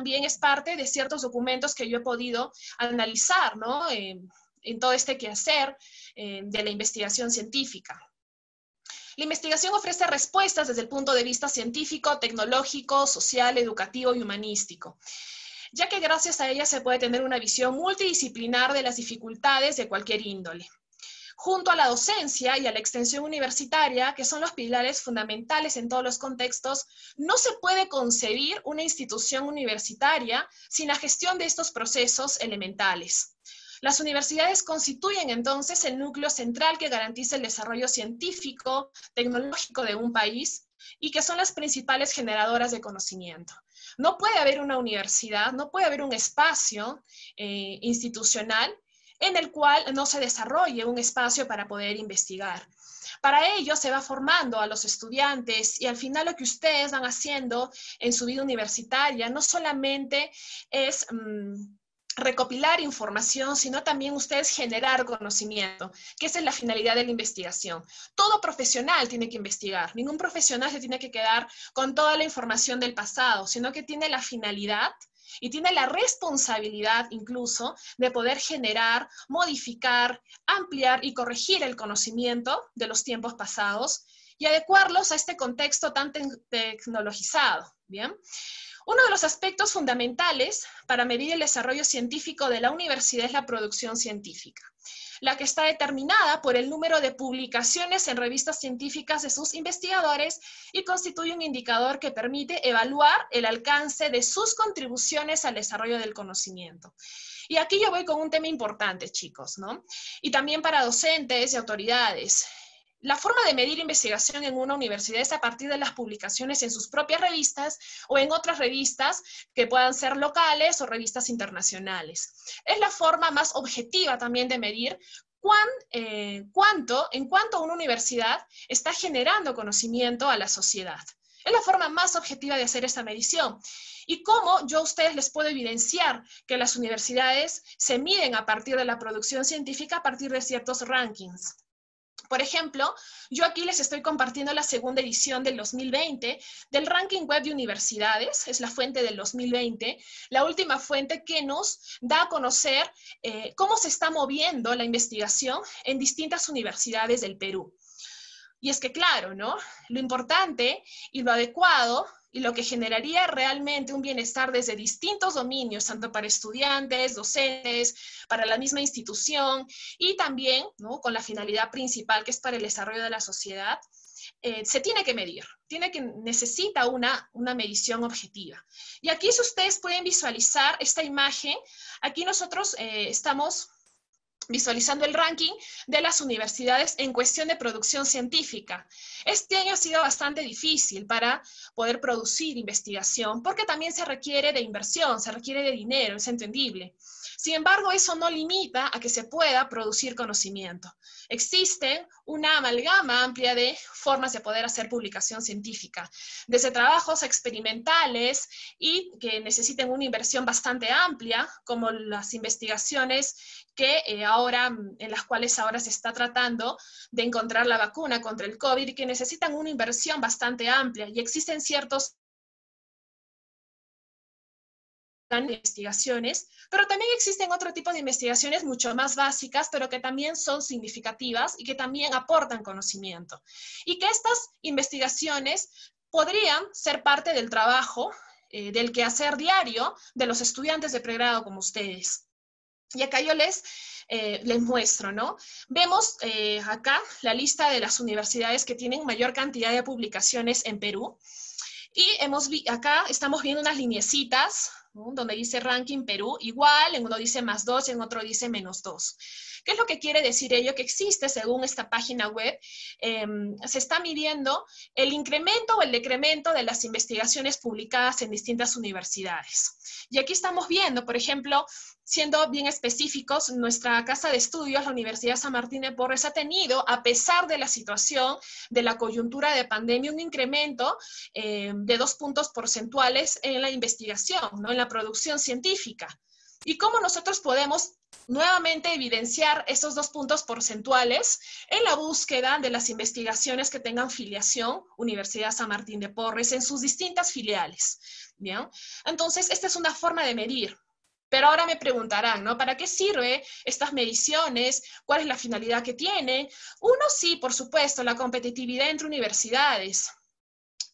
también es parte de ciertos documentos que yo he podido analizar, ¿no? en todo este quehacer eh, de la investigación científica. La investigación ofrece respuestas desde el punto de vista científico, tecnológico, social, educativo y humanístico, ya que gracias a ella se puede tener una visión multidisciplinar de las dificultades de cualquier índole junto a la docencia y a la extensión universitaria, que son los pilares fundamentales en todos los contextos, no se puede concebir una institución universitaria sin la gestión de estos procesos elementales. Las universidades constituyen entonces el núcleo central que garantiza el desarrollo científico, tecnológico de un país y que son las principales generadoras de conocimiento. No puede haber una universidad, no puede haber un espacio eh, institucional en el cual no se desarrolle un espacio para poder investigar. Para ello se va formando a los estudiantes y al final lo que ustedes van haciendo en su vida universitaria no solamente es... Mm, recopilar información, sino también ustedes generar conocimiento, que esa es la finalidad de la investigación. Todo profesional tiene que investigar, ningún profesional se tiene que quedar con toda la información del pasado, sino que tiene la finalidad y tiene la responsabilidad incluso de poder generar, modificar, ampliar y corregir el conocimiento de los tiempos pasados y adecuarlos a este contexto tan tecnologizado. Bien. Uno de los aspectos fundamentales para medir el desarrollo científico de la universidad es la producción científica, la que está determinada por el número de publicaciones en revistas científicas de sus investigadores y constituye un indicador que permite evaluar el alcance de sus contribuciones al desarrollo del conocimiento. Y aquí yo voy con un tema importante, chicos, ¿no? Y también para docentes y autoridades. La forma de medir investigación en una universidad es a partir de las publicaciones en sus propias revistas o en otras revistas que puedan ser locales o revistas internacionales. Es la forma más objetiva también de medir eh, cuánto, en cuanto una universidad está generando conocimiento a la sociedad. Es la forma más objetiva de hacer esa medición. Y cómo yo a ustedes les puedo evidenciar que las universidades se miden a partir de la producción científica a partir de ciertos rankings. Por ejemplo, yo aquí les estoy compartiendo la segunda edición del 2020 del ranking web de universidades, es la fuente del 2020, la última fuente que nos da a conocer eh, cómo se está moviendo la investigación en distintas universidades del Perú. Y es que, claro, ¿no? Lo importante y lo adecuado y lo que generaría realmente un bienestar desde distintos dominios, tanto para estudiantes, docentes, para la misma institución y también con la finalidad principal que es para el desarrollo de la sociedad, eh, se tiene que medir, tiene que, necesita una, una medición objetiva. Y aquí si ustedes pueden visualizar esta imagen, aquí nosotros eh, estamos visualizando el ranking de las universidades en cuestión de producción científica. Este año ha sido bastante difícil para poder producir investigación porque también se requiere de inversión, se requiere de dinero, es entendible. Sin embargo, eso no limita a que se pueda producir conocimiento. Existe una amalgama amplia de formas de poder hacer publicación científica, desde trabajos experimentales y que necesiten una inversión bastante amplia, como las investigaciones que eh, ahora, en las cuales ahora se está tratando de encontrar la vacuna contra el COVID que necesitan una inversión bastante amplia y existen ciertos investigaciones, pero también existen otro tipo de investigaciones mucho más básicas, pero que también son significativas y que también aportan conocimiento. Y que estas investigaciones podrían ser parte del trabajo, eh, del quehacer diario de los estudiantes de pregrado como ustedes. Y acá yo les, eh, les muestro, ¿no? Vemos eh, acá la lista de las universidades que tienen mayor cantidad de publicaciones en Perú. Y hemos acá estamos viendo unas lineecitas donde dice ranking Perú igual, en uno dice más 2 y en otro dice menos 2. ¿Qué es lo que quiere decir ello? Que existe, según esta página web, em, se está midiendo el incremento o el decremento de las investigaciones publicadas en distintas universidades. Y aquí estamos viendo, por ejemplo, siendo bien específicos, nuestra casa de estudios, la Universidad San Martín de Porres, ha tenido, a pesar de la situación de la coyuntura de pandemia, un incremento em, de dos puntos porcentuales en la investigación, ¿no? en la producción científica. ¿Y cómo nosotros podemos nuevamente evidenciar esos dos puntos porcentuales en la búsqueda de las investigaciones que tengan filiación Universidad San Martín de Porres en sus distintas filiales. ¿bien? Entonces, esta es una forma de medir. Pero ahora me preguntarán, ¿no? ¿Para qué sirve estas mediciones? ¿Cuál es la finalidad que tiene? Uno, sí, por supuesto, la competitividad entre universidades.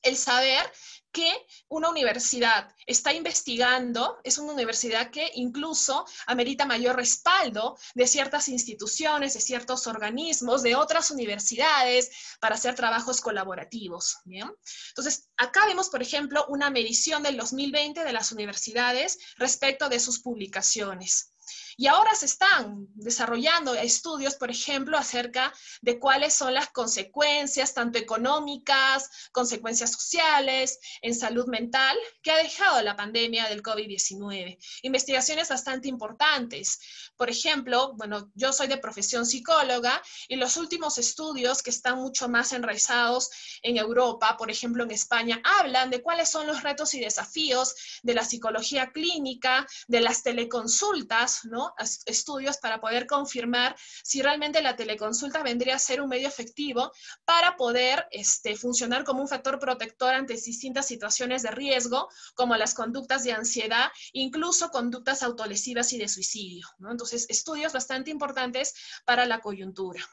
El saber que una universidad está investigando, es una universidad que incluso amerita mayor respaldo de ciertas instituciones, de ciertos organismos, de otras universidades para hacer trabajos colaborativos. ¿bien? Entonces, acá vemos, por ejemplo, una medición del 2020 de las universidades respecto de sus publicaciones. Y ahora se están desarrollando estudios, por ejemplo, acerca de cuáles son las consecuencias, tanto económicas, consecuencias sociales, en salud mental, que ha dejado la pandemia del COVID-19. Investigaciones bastante importantes. Por ejemplo, bueno, yo soy de profesión psicóloga y los últimos estudios que están mucho más enraizados en Europa, por ejemplo, en España, hablan de cuáles son los retos y desafíos de la psicología clínica, de las teleconsultas, ¿no? Estudios para poder confirmar si realmente la teleconsulta vendría a ser un medio efectivo para poder este, funcionar como un factor protector ante distintas situaciones de riesgo, como las conductas de ansiedad, incluso conductas autolesivas y de suicidio. Entonces, estudios bastante importantes para la coyuntura.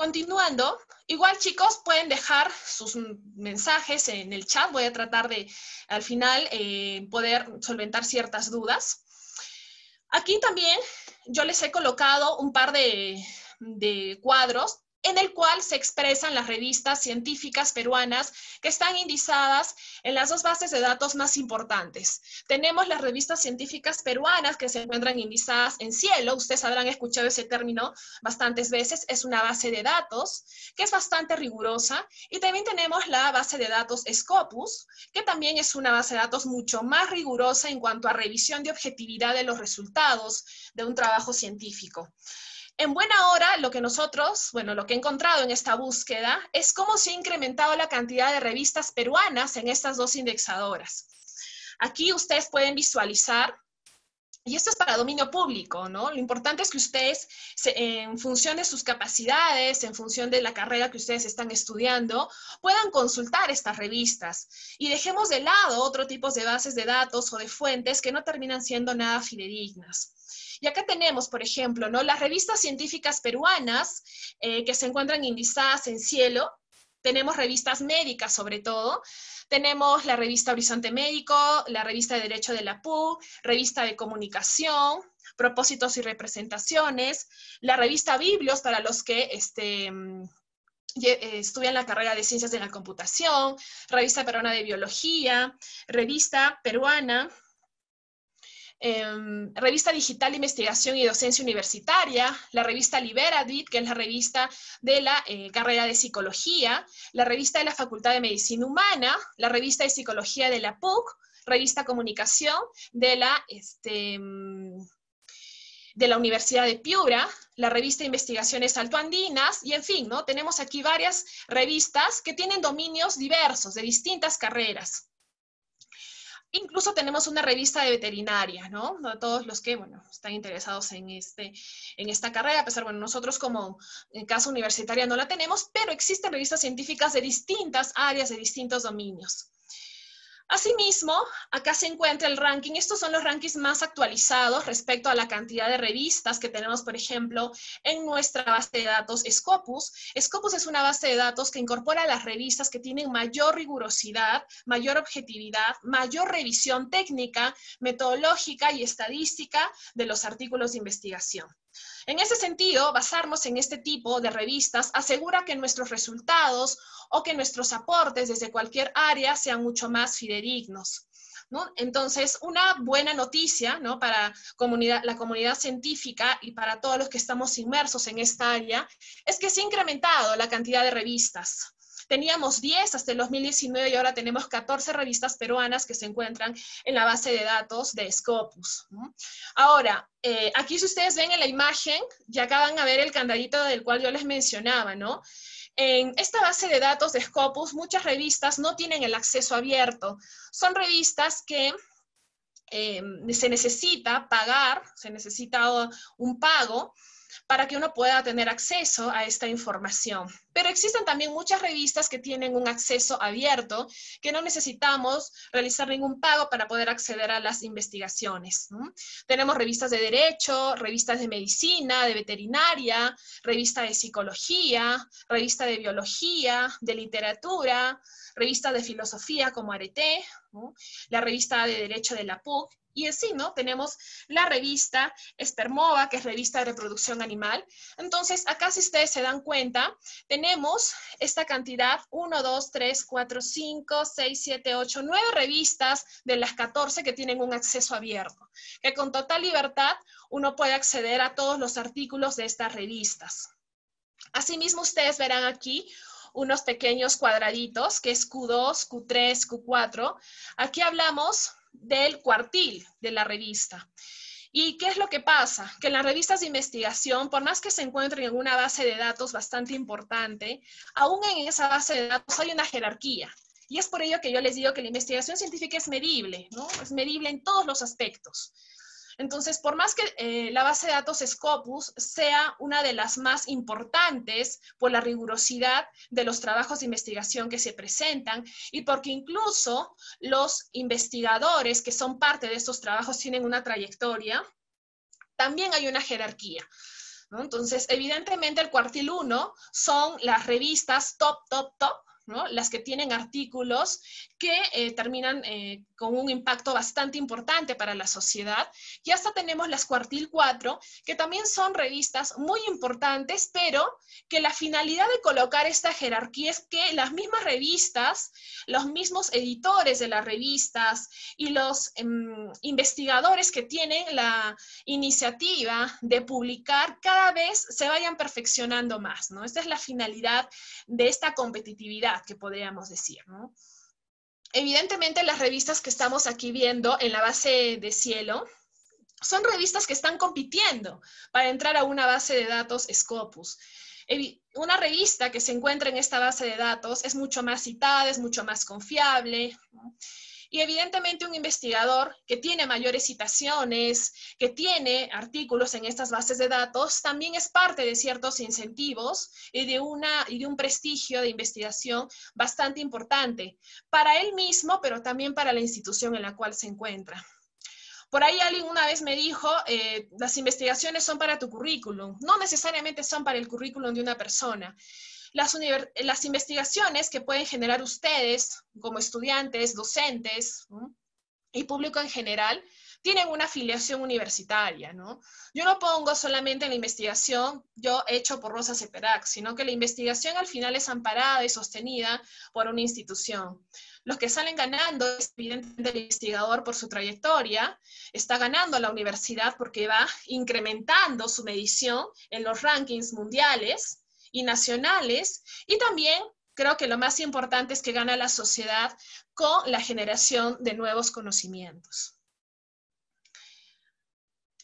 Continuando, igual chicos pueden dejar sus mensajes en el chat, voy a tratar de al final eh, poder solventar ciertas dudas. Aquí también yo les he colocado un par de, cuadros en el cual se expresan las revistas científicas peruanas que están indizadas en las dos bases de datos más importantes. Tenemos las revistas científicas peruanas que se encuentran indizadas en cielo, ustedes habrán escuchado ese término bastantes veces, es una base de datos que es bastante rigurosa, y también tenemos la base de datos Scopus, que también es una base de datos mucho más rigurosa en cuanto a revisión de objetividad de los resultados de un trabajo científico. En buena hora, lo que nosotros, bueno, lo que he encontrado en esta búsqueda es cómo se ha incrementado la cantidad de revistas peruanas en estas dos indexadoras. Aquí ustedes pueden visualizar y esto es para dominio público, ¿no? Lo importante es que ustedes, en función de sus capacidades, en función de la carrera que ustedes están estudiando, puedan consultar estas revistas y dejemos de lado otro tipo de bases de datos o de fuentes que no terminan siendo nada fidedignas. Y acá tenemos, por ejemplo, ¿no? las revistas científicas peruanas eh, que se encuentran indizadas en cielo. Tenemos revistas médicas sobre todo. Tenemos la revista Horizonte Médico, la revista de Derecho de la PU, revista de Comunicación, Propósitos y Representaciones, la revista Biblios para los que este, mm, eh, estudian la carrera de Ciencias de la Computación, revista peruana de Biología, revista peruana Em, revista Digital de Investigación y Docencia Universitaria, la revista Liberadit, que es la revista de la eh, carrera de Psicología, la revista de la Facultad de Medicina Humana, la revista de Psicología de la PUC, revista Comunicación de la, este, mm, de la Universidad de Piura, la revista de Investigaciones Altoandinas, y en fin, ¿no? Tenemos aquí varias revistas que tienen dominios diversos, de distintas carreras. Incluso tenemos una revista de veterinaria, ¿no? Todos los que, bueno, están interesados en, este, en esta carrera, a pesar, bueno, nosotros como en caso universitaria no la tenemos, pero existen revistas científicas de distintas áreas, de distintos dominios. Asimismo, acá se encuentra el ranking. Estos son los rankings más actualizados respecto a la cantidad de revistas que tenemos, por ejemplo, en nuestra base de datos Scopus. Scopus es una base de datos que incorpora las revistas que tienen mayor rigurosidad, mayor objetividad, mayor revisión técnica, metodológica y estadística de los artículos de investigación. En ese sentido, basarnos en este tipo de revistas asegura que nuestros resultados o que nuestros aportes desde cualquier área sean mucho más fidedignos. Entonces, una buena noticia ¿no? para la comunidad científica y para todos los que estamos inmersos en esta área es que se ha incrementado la cantidad de revistas. Teníamos 10 hasta el 2019 y ahora tenemos 14 revistas peruanas que se encuentran en la base de datos de Scopus. Ahora, eh, aquí si ustedes ven en la imagen, ya acaban a ver el candadito del cual yo les mencionaba, ¿no? En esta base de datos de Scopus, muchas revistas no tienen el acceso abierto. Son revistas que eh, se necesita pagar, se necesita un pago para que uno pueda tener acceso a esta información. Pero existen también muchas revistas que tienen un acceso abierto, que no necesitamos realizar ningún pago para poder acceder a las investigaciones. Tenemos revistas de derecho, revistas de medicina, de veterinaria, revista de psicología, revista de biología, de literatura, revista de filosofía como Arete, la revista de derecho de la PUC, y así, ¿no? Tenemos la revista Espermova, que es revista de reproducción animal. Entonces, acá si ustedes se dan cuenta, tenemos esta cantidad, 1, 2, 3, 4, 5, 6, 7, 8, 9 revistas de las 14 que tienen un acceso abierto, que con total libertad uno puede acceder a todos los artículos de estas revistas. Asimismo, ustedes verán aquí unos pequeños cuadraditos, que es Q2, Q3, Q4. Aquí hablamos del cuartil de la revista. ¿Y qué es lo que pasa? Que en las revistas de investigación, por más que se encuentren en una base de datos bastante importante, aún en esa base de datos hay una jerarquía. Y es por ello que yo les digo que la investigación científica es medible, ¿no? Es medible en todos los aspectos. Entonces, por más que eh, la base de datos Scopus sea una de las más importantes por la rigurosidad de los trabajos de investigación que se presentan y porque incluso los investigadores que son parte de estos trabajos tienen una trayectoria, también hay una jerarquía. Entonces, evidentemente el cuartil 1 son las revistas top, top, top, las que tienen artículos que eh, terminan eh, con un impacto bastante importante para la sociedad. Y hasta tenemos las Cuartil 4, que también son revistas muy importantes, pero que la finalidad de colocar esta jerarquía es que las mismas revistas, los mismos editores de las revistas y los em, investigadores que tienen la iniciativa de publicar cada vez se vayan perfeccionando más, ¿no? Esta es la finalidad de esta competitividad que podríamos decir, ¿no? Evidentemente las revistas que estamos aquí viendo en la base de cielo son revistas que están compitiendo para entrar a una base de datos Scopus. Una revista que se encuentra en esta base de datos es mucho más citada, es mucho más confiable. Y evidentemente un investigador que tiene mayores citaciones, que tiene artículos en estas bases de datos, también es parte de ciertos incentivos y de, una, y de un prestigio de investigación bastante importante para él mismo, pero también para la institución en la cual se encuentra. Por ahí alguien una vez me dijo, eh, las investigaciones son para tu currículum. No necesariamente son para el currículum de una persona. Las, investigaciones que pueden generar ustedes como estudiantes, docentes y público en general, tienen una afiliación universitaria. Yo no pongo solamente la investigación yo hecho por Rosa Ceperac, sino que la investigación al final es amparada y sostenida por una institución. Los que salen ganando es evidentemente el investigador por su trayectoria, está ganando la universidad porque va incrementando su medición en los rankings mundiales, y nacionales. Y también creo que lo más importante es que gana la sociedad con la generación de nuevos conocimientos.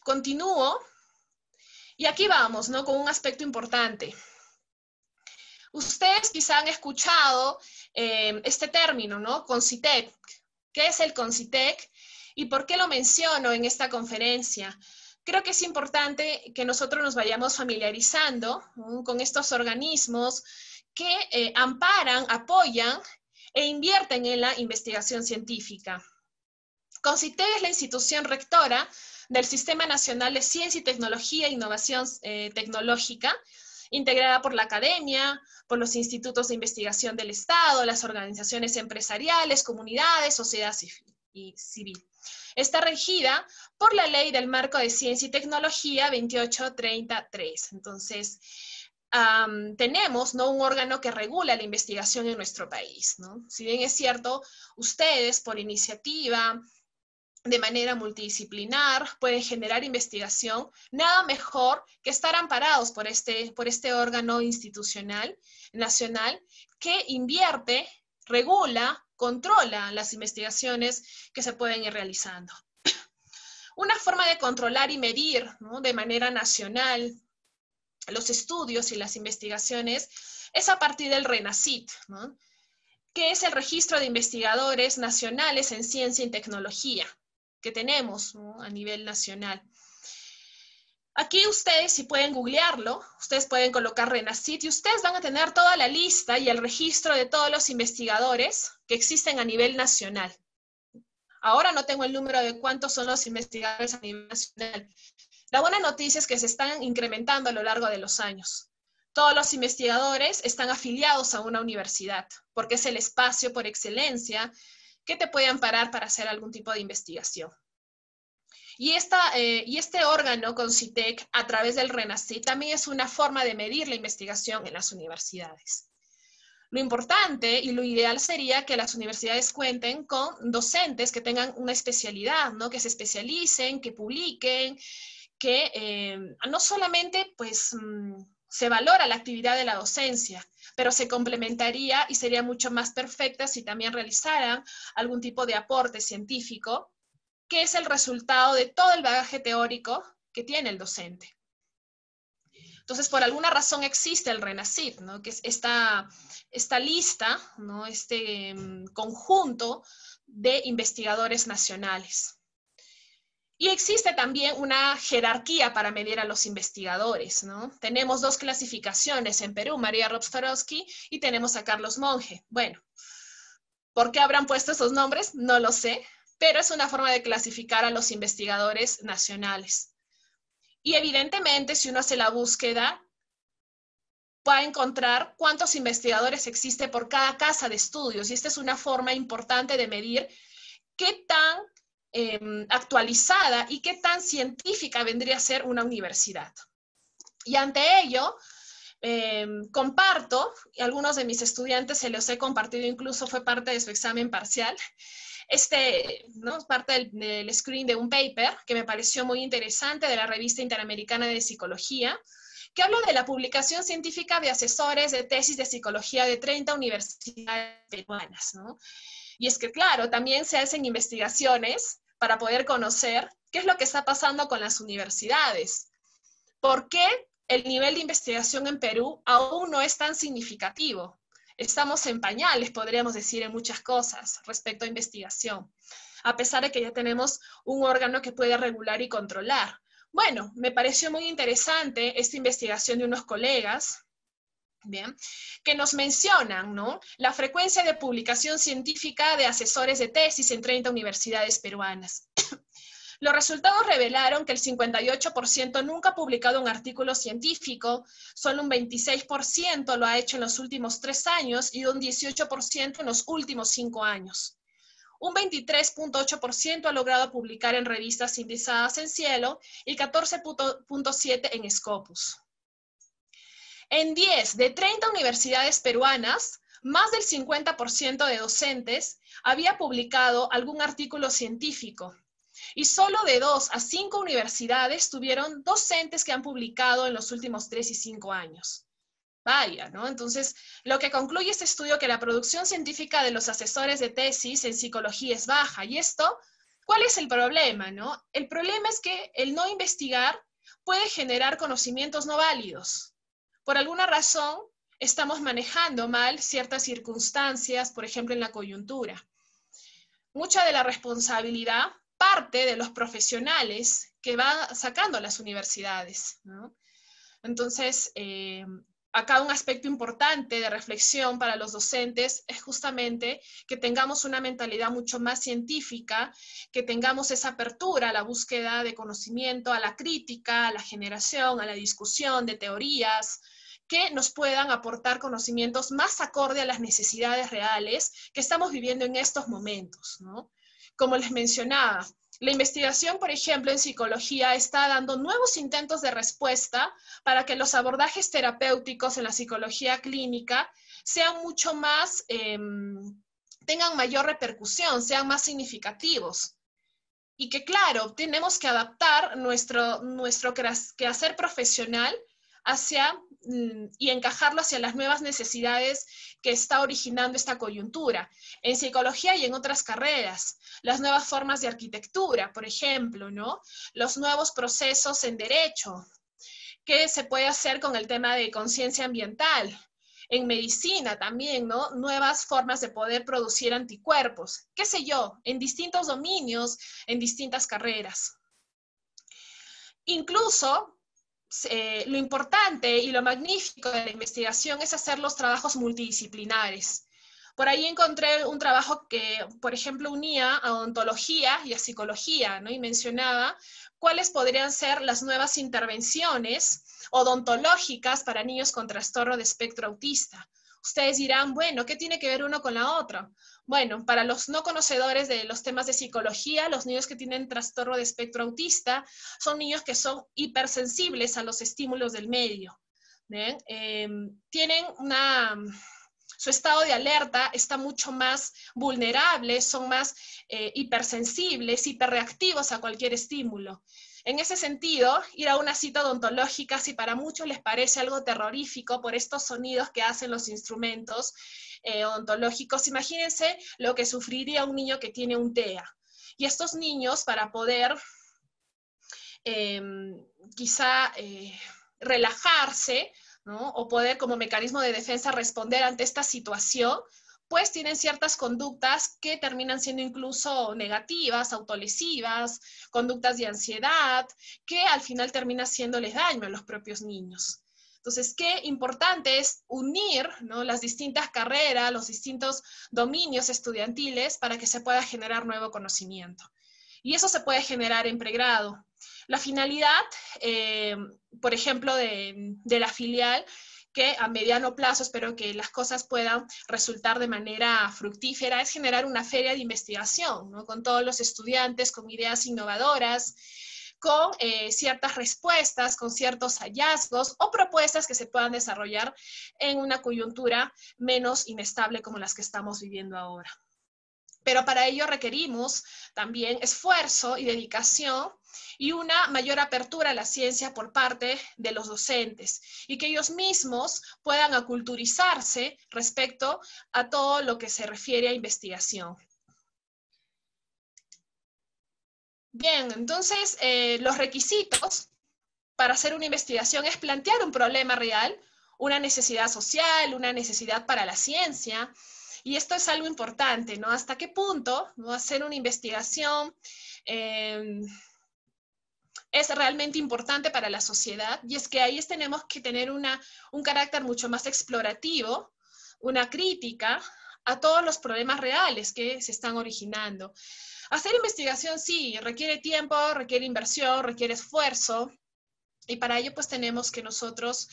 Continúo. Y aquí vamos, ¿no? Con un aspecto importante. Ustedes quizá han escuchado eh, este término, ¿no? Concitec. ¿Qué es el Concitec? ¿Y por qué lo menciono en esta conferencia? Creo que es importante que nosotros nos vayamos familiarizando con estos organismos que eh, amparan, apoyan e invierten en la investigación científica. CONCITE es la institución rectora del Sistema Nacional de Ciencia y Tecnología e Innovación eh, Tecnológica, integrada por la academia, por los institutos de investigación del Estado, las organizaciones empresariales, comunidades, sociedad civil. Está regida por la Ley del Marco de Ciencia y Tecnología 2833. Entonces, tenemos ¿no? un órgano que regula la investigación en nuestro país. ¿no? Si bien es cierto, ustedes por iniciativa, de manera multidisciplinar, pueden generar investigación, nada mejor que estar amparados por este, por este órgano institucional nacional que invierte, regula, controla las investigaciones que se pueden ir realizando. Una forma de controlar y medir de manera nacional los estudios y las investigaciones es a partir del RENACIT, que es el Registro de Investigadores Nacionales en Ciencia y Tecnología. que tenemos a nivel nacional. Aquí ustedes, si pueden googlearlo, ustedes pueden colocar RENACIT y ustedes van a tener toda la lista y el registro de todos los investigadores que existen a nivel nacional. Ahora no tengo el número de cuántos son los investigadores a nivel nacional. La buena noticia es que se están incrementando a lo largo de los años. Todos los investigadores están afiliados a una universidad, porque es el espacio por excelencia que te puede amparar para hacer algún tipo de investigación. Y, esta, eh, y este órgano, con CITEC, a través del RENACIT, también es una forma de medir la investigación en las universidades. Lo importante y lo ideal sería que las universidades cuenten con docentes que tengan una especialidad, ¿no? que se especialicen, que publiquen, que eh, no solamente pues, mm, se valora la actividad de la docencia, pero se complementaría y sería mucho más perfecta si también realizaran algún tipo de aporte científico que es el resultado de todo el bagaje teórico que tiene el docente. Entonces, por alguna razón existe el RENACIT, ¿no? que es esta, esta lista, ¿no? este um, conjunto de investigadores nacionales. Y existe también una jerarquía para medir a los investigadores. ¿no? Tenemos dos clasificaciones en Perú, María Robstorowski y tenemos a Carlos Monge. Bueno, ¿por qué habrán puesto esos nombres? No lo sé, pero es una forma de clasificar a los investigadores nacionales. Y evidentemente, si uno hace la búsqueda, va a encontrar cuántos investigadores existe por cada casa de estudios. Y esta es una forma importante de medir qué tan em, actualizada y qué tan científica vendría a ser una universidad. Y ante ello, em, comparto, y algunos de mis estudiantes se los he compartido, incluso fue parte de su examen parcial, este, ¿no? parte del, screen de un paper que me pareció muy interesante de la revista interamericana de psicología, que habla de la publicación científica de asesores de tesis de psicología de 30 universidades peruanas. ¿no? Y es que, claro, también se hacen investigaciones para poder conocer qué es lo que está pasando con las universidades. ¿Por qué el nivel de investigación en Perú aún no es tan significativo? Estamos en pañales, podríamos decir, en muchas cosas respecto a investigación, a pesar de que ya tenemos un órgano que puede regular y controlar. Bueno, me pareció muy interesante esta investigación de unos colegas, Bien, que nos mencionan ¿no? la frecuencia de publicación científica de asesores de tesis en 30 universidades peruanas. Los resultados revelaron que el 58% nunca ha publicado un artículo científico, solo un 26% lo ha hecho en los últimos tres años y un 18% en los últimos cinco años. Un 23.8% ha logrado publicar en revistas indizadas en Cielo y 14.7% en Scopus. En 10 de 30 universidades peruanas, más del 50% de docentes había publicado algún artículo científico y solo de dos a cinco universidades tuvieron docentes que han publicado en los últimos tres y cinco años. Vaya, ¿no? Entonces, lo que concluye este estudio que la producción científica de los asesores de tesis en psicología es baja. Y esto, ¿cuál es el problema, no? El problema es que el no investigar puede generar conocimientos no válidos. Por alguna razón, estamos manejando mal ciertas circunstancias, por ejemplo, en la coyuntura. Mucha de la responsabilidad parte de los profesionales que va sacando las universidades. Entonces, eh, acá un aspecto importante de reflexión para los docentes es justamente que tengamos una mentalidad mucho más científica, que tengamos esa apertura a la búsqueda de conocimiento, a la crítica, a la generación, a la discusión de teorías, que nos puedan aportar conocimientos más acorde a las necesidades reales que estamos viviendo en estos momentos. ¿no? Como les mencionaba, la investigación, por ejemplo, en psicología está dando nuevos intentos de respuesta para que los abordajes terapéuticos en la psicología clínica sean mucho más, em, tengan mayor repercusión, sean más significativos. Y que, claro, tenemos que adaptar nuestro, nuestro quehacer profesional hacia y encajarlo hacia las nuevas necesidades que está originando esta coyuntura, en psicología y en otras carreras, las nuevas formas de arquitectura, por ejemplo, ¿no? Los nuevos procesos en derecho, qué se puede hacer con el tema de conciencia ambiental, en medicina también, ¿no? Nuevas formas de poder producir anticuerpos, qué sé yo, en distintos dominios, en distintas carreras. Incluso eh, lo importante y lo magnífico de la investigación es hacer los trabajos multidisciplinares. Por ahí encontré un trabajo que, por ejemplo, unía a odontología y a psicología, ¿no? Y mencionaba cuáles podrían ser las nuevas intervenciones odontológicas para niños con trastorno de espectro autista. Ustedes dirán, bueno, ¿qué tiene que ver uno con la otra? Bueno, para los no conocedores de los temas de psicología, los niños que tienen trastorno de espectro autista son niños que son hipersensibles a los estímulos del medio. Em, tienen una, su estado de alerta está mucho más vulnerable, son más eh, hipersensibles, hiperreactivos a cualquier estímulo. En ese sentido, ir a una cita odontológica, si para muchos les parece algo terrorífico por estos sonidos que hacen los instrumentos eh, odontológicos, imagínense lo que sufriría un niño que tiene un TEA. Y estos niños, para poder em, quizá eh, relajarse, o poder como mecanismo de defensa responder ante esta situación, pues tienen ciertas conductas que terminan siendo incluso negativas, autolesivas, conductas de ansiedad, que al final termina haciéndoles daño a los propios niños. Entonces, qué importante es unir las distintas carreras, los distintos dominios estudiantiles para que se pueda generar nuevo conocimiento. Y eso se puede generar en pregrado. La finalidad, eh, por ejemplo, de, la filial, que a mediano plazo espero que las cosas puedan resultar de manera fructífera, es generar una feria de investigación, con todos los estudiantes, con ideas innovadoras, con eh, ciertas respuestas, con ciertos hallazgos o propuestas que se puedan desarrollar en una coyuntura menos inestable como las que estamos viviendo ahora. Pero para ello requerimos también esfuerzo y dedicación y una mayor apertura a la ciencia por parte de los docentes y que ellos mismos puedan aculturizarse respecto a todo lo que se refiere a investigación. Bien, entonces eh, los requisitos para hacer una investigación es plantear un problema real, una necesidad social, una necesidad para la ciencia, y esto es algo importante, ¿no? ¿Hasta qué punto ¿no? hacer una investigación eh, es realmente importante para la sociedad y es que ahí tenemos que tener una, un carácter mucho más explorativo, una crítica a todos los problemas reales que se están originando. Hacer investigación sí, requiere tiempo, requiere inversión, requiere esfuerzo, y para ello, pues tenemos que nosotros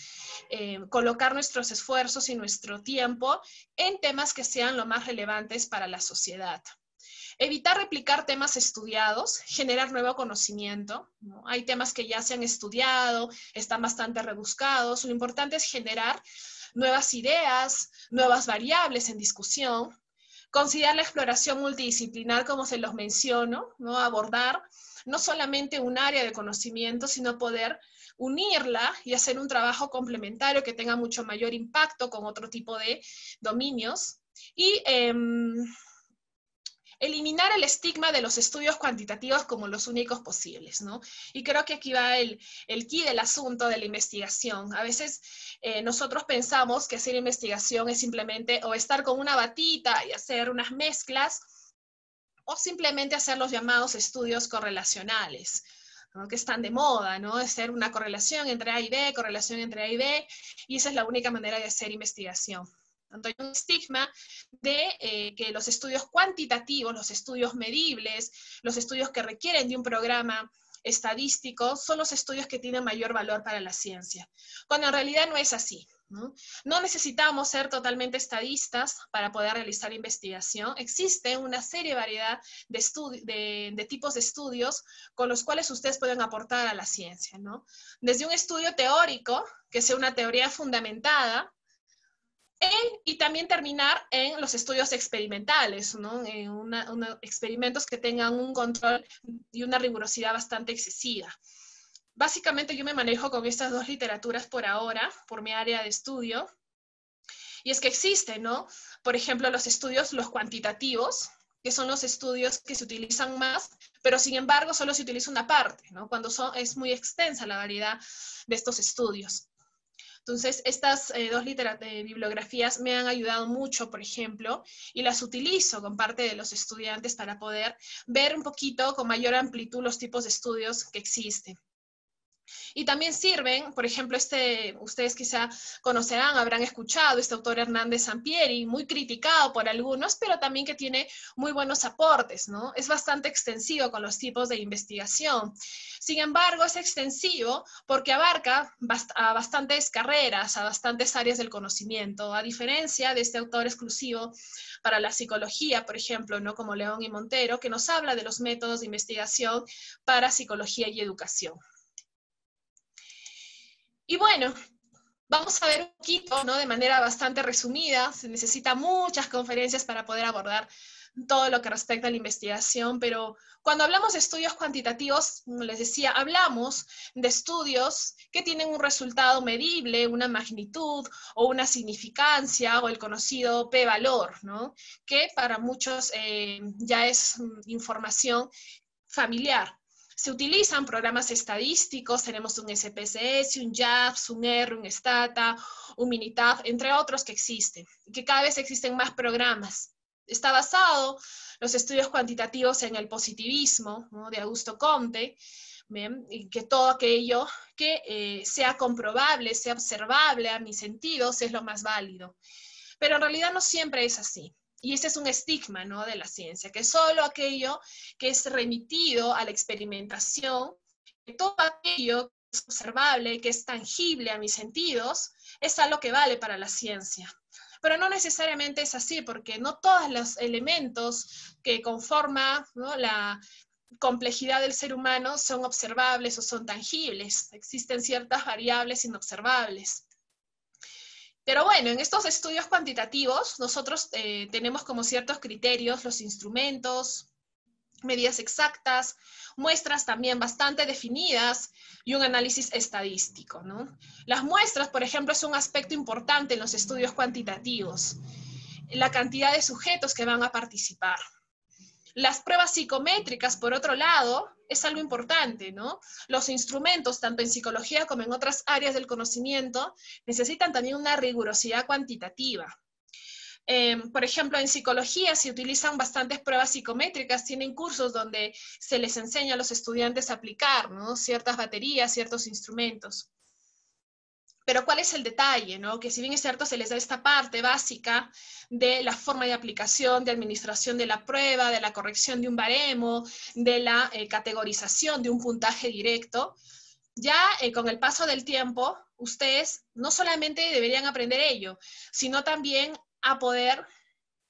eh, colocar nuestros esfuerzos y nuestro tiempo en temas que sean lo más relevantes para la sociedad. Evitar replicar temas estudiados, generar nuevo conocimiento. Hay temas que ya se han estudiado, están bastante rebuscados. Lo importante es generar nuevas ideas, nuevas variables en discusión. Considerar la exploración multidisciplinar, como se los menciono, ¿no? abordar no solamente un área de conocimiento, sino poder unirla y hacer un trabajo complementario que tenga mucho mayor impacto con otro tipo de dominios. Y em, eliminar el estigma de los estudios cuantitativos como los únicos posibles, ¿no? Y creo que aquí va el, el key del asunto de la investigación. A veces eh, nosotros pensamos que hacer investigación es simplemente o estar con una batita y hacer unas mezclas, o simplemente hacer los llamados estudios correlacionales, que están de moda, ¿no? Hacer una correlación entre A y B, correlación entre A y B, y esa es la única manera de hacer investigación tanto hay un estigma de eh, que los estudios cuantitativos, los estudios medibles, los estudios que requieren de un programa estadístico, son los estudios que tienen mayor valor para la ciencia, cuando en realidad no es así. ¿No? necesitamos ser totalmente estadistas para poder realizar investigación. Existe una serie variedad de, de, tipos de estudios con los cuales ustedes pueden aportar a la ciencia. ¿no? Desde un estudio teórico, que sea una teoría fundamentada, y también terminar en los estudios experimentales, ¿no? En experimentos que tengan un control y una rigurosidad bastante excesiva. Básicamente yo me manejo con estas dos literaturas por ahora, por mi área de estudio. Y es que existen, ¿no? Por ejemplo, los estudios, los cuantitativos, que son los estudios que se utilizan más, pero sin embargo solo se utiliza una parte, ¿no? Cuando es muy extensa la variedad de estos estudios. Entonces, estas eh, dos eh, bibliografías me han ayudado mucho, por ejemplo, y las utilizo con parte de los estudiantes para poder ver un poquito con mayor amplitud los tipos de estudios que existen. Y también sirven, por ejemplo, este, ustedes quizá conocerán, habrán escuchado, este autor Hernández Sampieri, muy criticado por algunos, pero también que tiene muy buenos aportes, ¿no? Es bastante extensivo con los tipos de investigación. Sin embargo, es extensivo porque abarca a bastantes carreras, a bastantes áreas del conocimiento, a diferencia de este autor exclusivo para la psicología, por ejemplo, ¿no? Como León y Montero, que nos habla de los métodos de investigación para psicología y educación. Y bueno, vamos a ver un poquito, ¿no? De manera bastante resumida, se necesita muchas conferencias para poder abordar todo lo que respecta a la investigación, pero cuando hablamos de estudios cuantitativos, como les decía, hablamos de estudios que tienen un resultado medible, una magnitud o una significancia o el conocido p-valor, ¿no? que para muchos eh, ya es información familiar. Se utilizan programas estadísticos, tenemos un SPSS, un JAFS, un R, un STATA, un Minitab, entre otros que existen, y que cada vez existen más programas. Está basado los estudios cuantitativos en el positivismo de Augusto Comte, y que todo aquello que eh, sea comprobable, sea observable a mis sentidos es lo más válido. Pero en realidad no siempre es así. Y ese es un estigma ¿no? de la ciencia, que solo aquello que es remitido a la experimentación, que todo aquello que es observable, que es tangible a mis sentidos, es algo que vale para la ciencia. Pero no necesariamente es así, porque no todos los elementos que conforman la complejidad del ser humano son observables o son tangibles. Existen ciertas variables inobservables. Pero bueno, en estos estudios cuantitativos nosotros eh, tenemos como ciertos criterios los instrumentos, medidas exactas, muestras también bastante definidas y un análisis estadístico. ¿no? Las muestras, por ejemplo, es un aspecto importante en los estudios cuantitativos. La cantidad de sujetos que van a participar. Las pruebas psicométricas, por otro lado, es algo importante, ¿no? Los instrumentos, tanto en psicología como en otras áreas del conocimiento, necesitan también una rigurosidad cuantitativa. Em, por ejemplo, en psicología se utilizan bastantes pruebas psicométricas, tienen cursos donde se les enseña a los estudiantes a aplicar ¿no? ciertas baterías, ciertos instrumentos. Pero ¿cuál es el detalle? ¿no? Que si bien es cierto, se les da esta parte básica de la forma de aplicación, de administración de la prueba, de la corrección de un baremo, de la eh, categorización de un puntaje directo, ya eh, con el paso del tiempo, ustedes no solamente deberían aprender ello, sino también a poder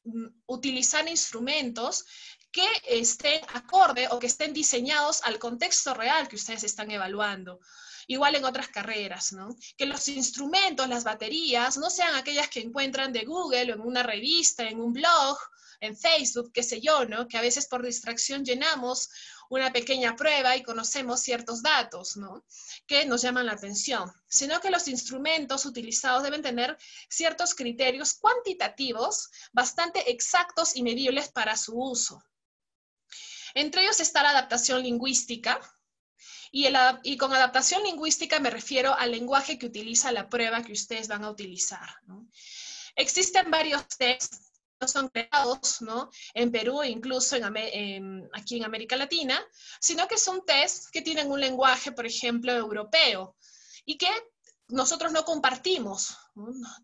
mm, utilizar instrumentos que estén acorde o que estén diseñados al contexto real que ustedes están evaluando. Igual en otras carreras, ¿no? Que los instrumentos, las baterías, no sean aquellas que encuentran de Google o en una revista, en un blog, en Facebook, qué sé yo. Que a veces por distracción llenamos una pequeña prueba y conocemos ciertos datos. Que nos llaman la atención, sino que los instrumentos utilizados deben tener ciertos criterios cuantitativos bastante exactos y medibles para su uso. Entre ellos está la adaptación lingüística, y, con adaptación lingüística me refiero al lenguaje que utiliza la prueba que ustedes van a utilizar. Existen varios tests no son creados ¿no? en Perú e incluso en, aquí en América Latina, sino que son tests que tienen un lenguaje, por ejemplo, europeo y que nosotros no compartimos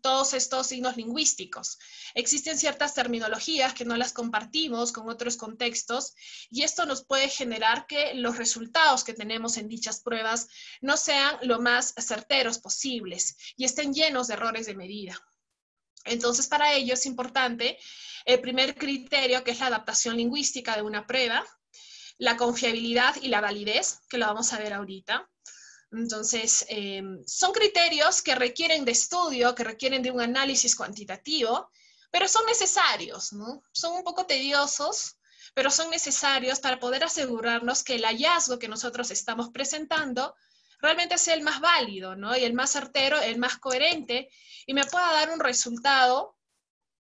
todos estos signos lingüísticos. Existen ciertas terminologías que no las compartimos con otros contextos y esto nos puede generar que los resultados que tenemos en dichas pruebas no sean lo más certeros posibles y estén llenos de errores de medida. Entonces, para ello es importante el primer criterio, que es la adaptación lingüística de una prueba, la confiabilidad y la validez, que lo vamos a ver ahorita. Entonces, em, son criterios que requieren de estudio, que requieren de un análisis cuantitativo, pero son necesarios, ¿no? Son un poco tediosos, pero son necesarios para poder asegurarnos que el hallazgo que nosotros estamos presentando realmente sea el más válido, ¿no? Y el más certero, el más coherente, y me pueda dar un resultado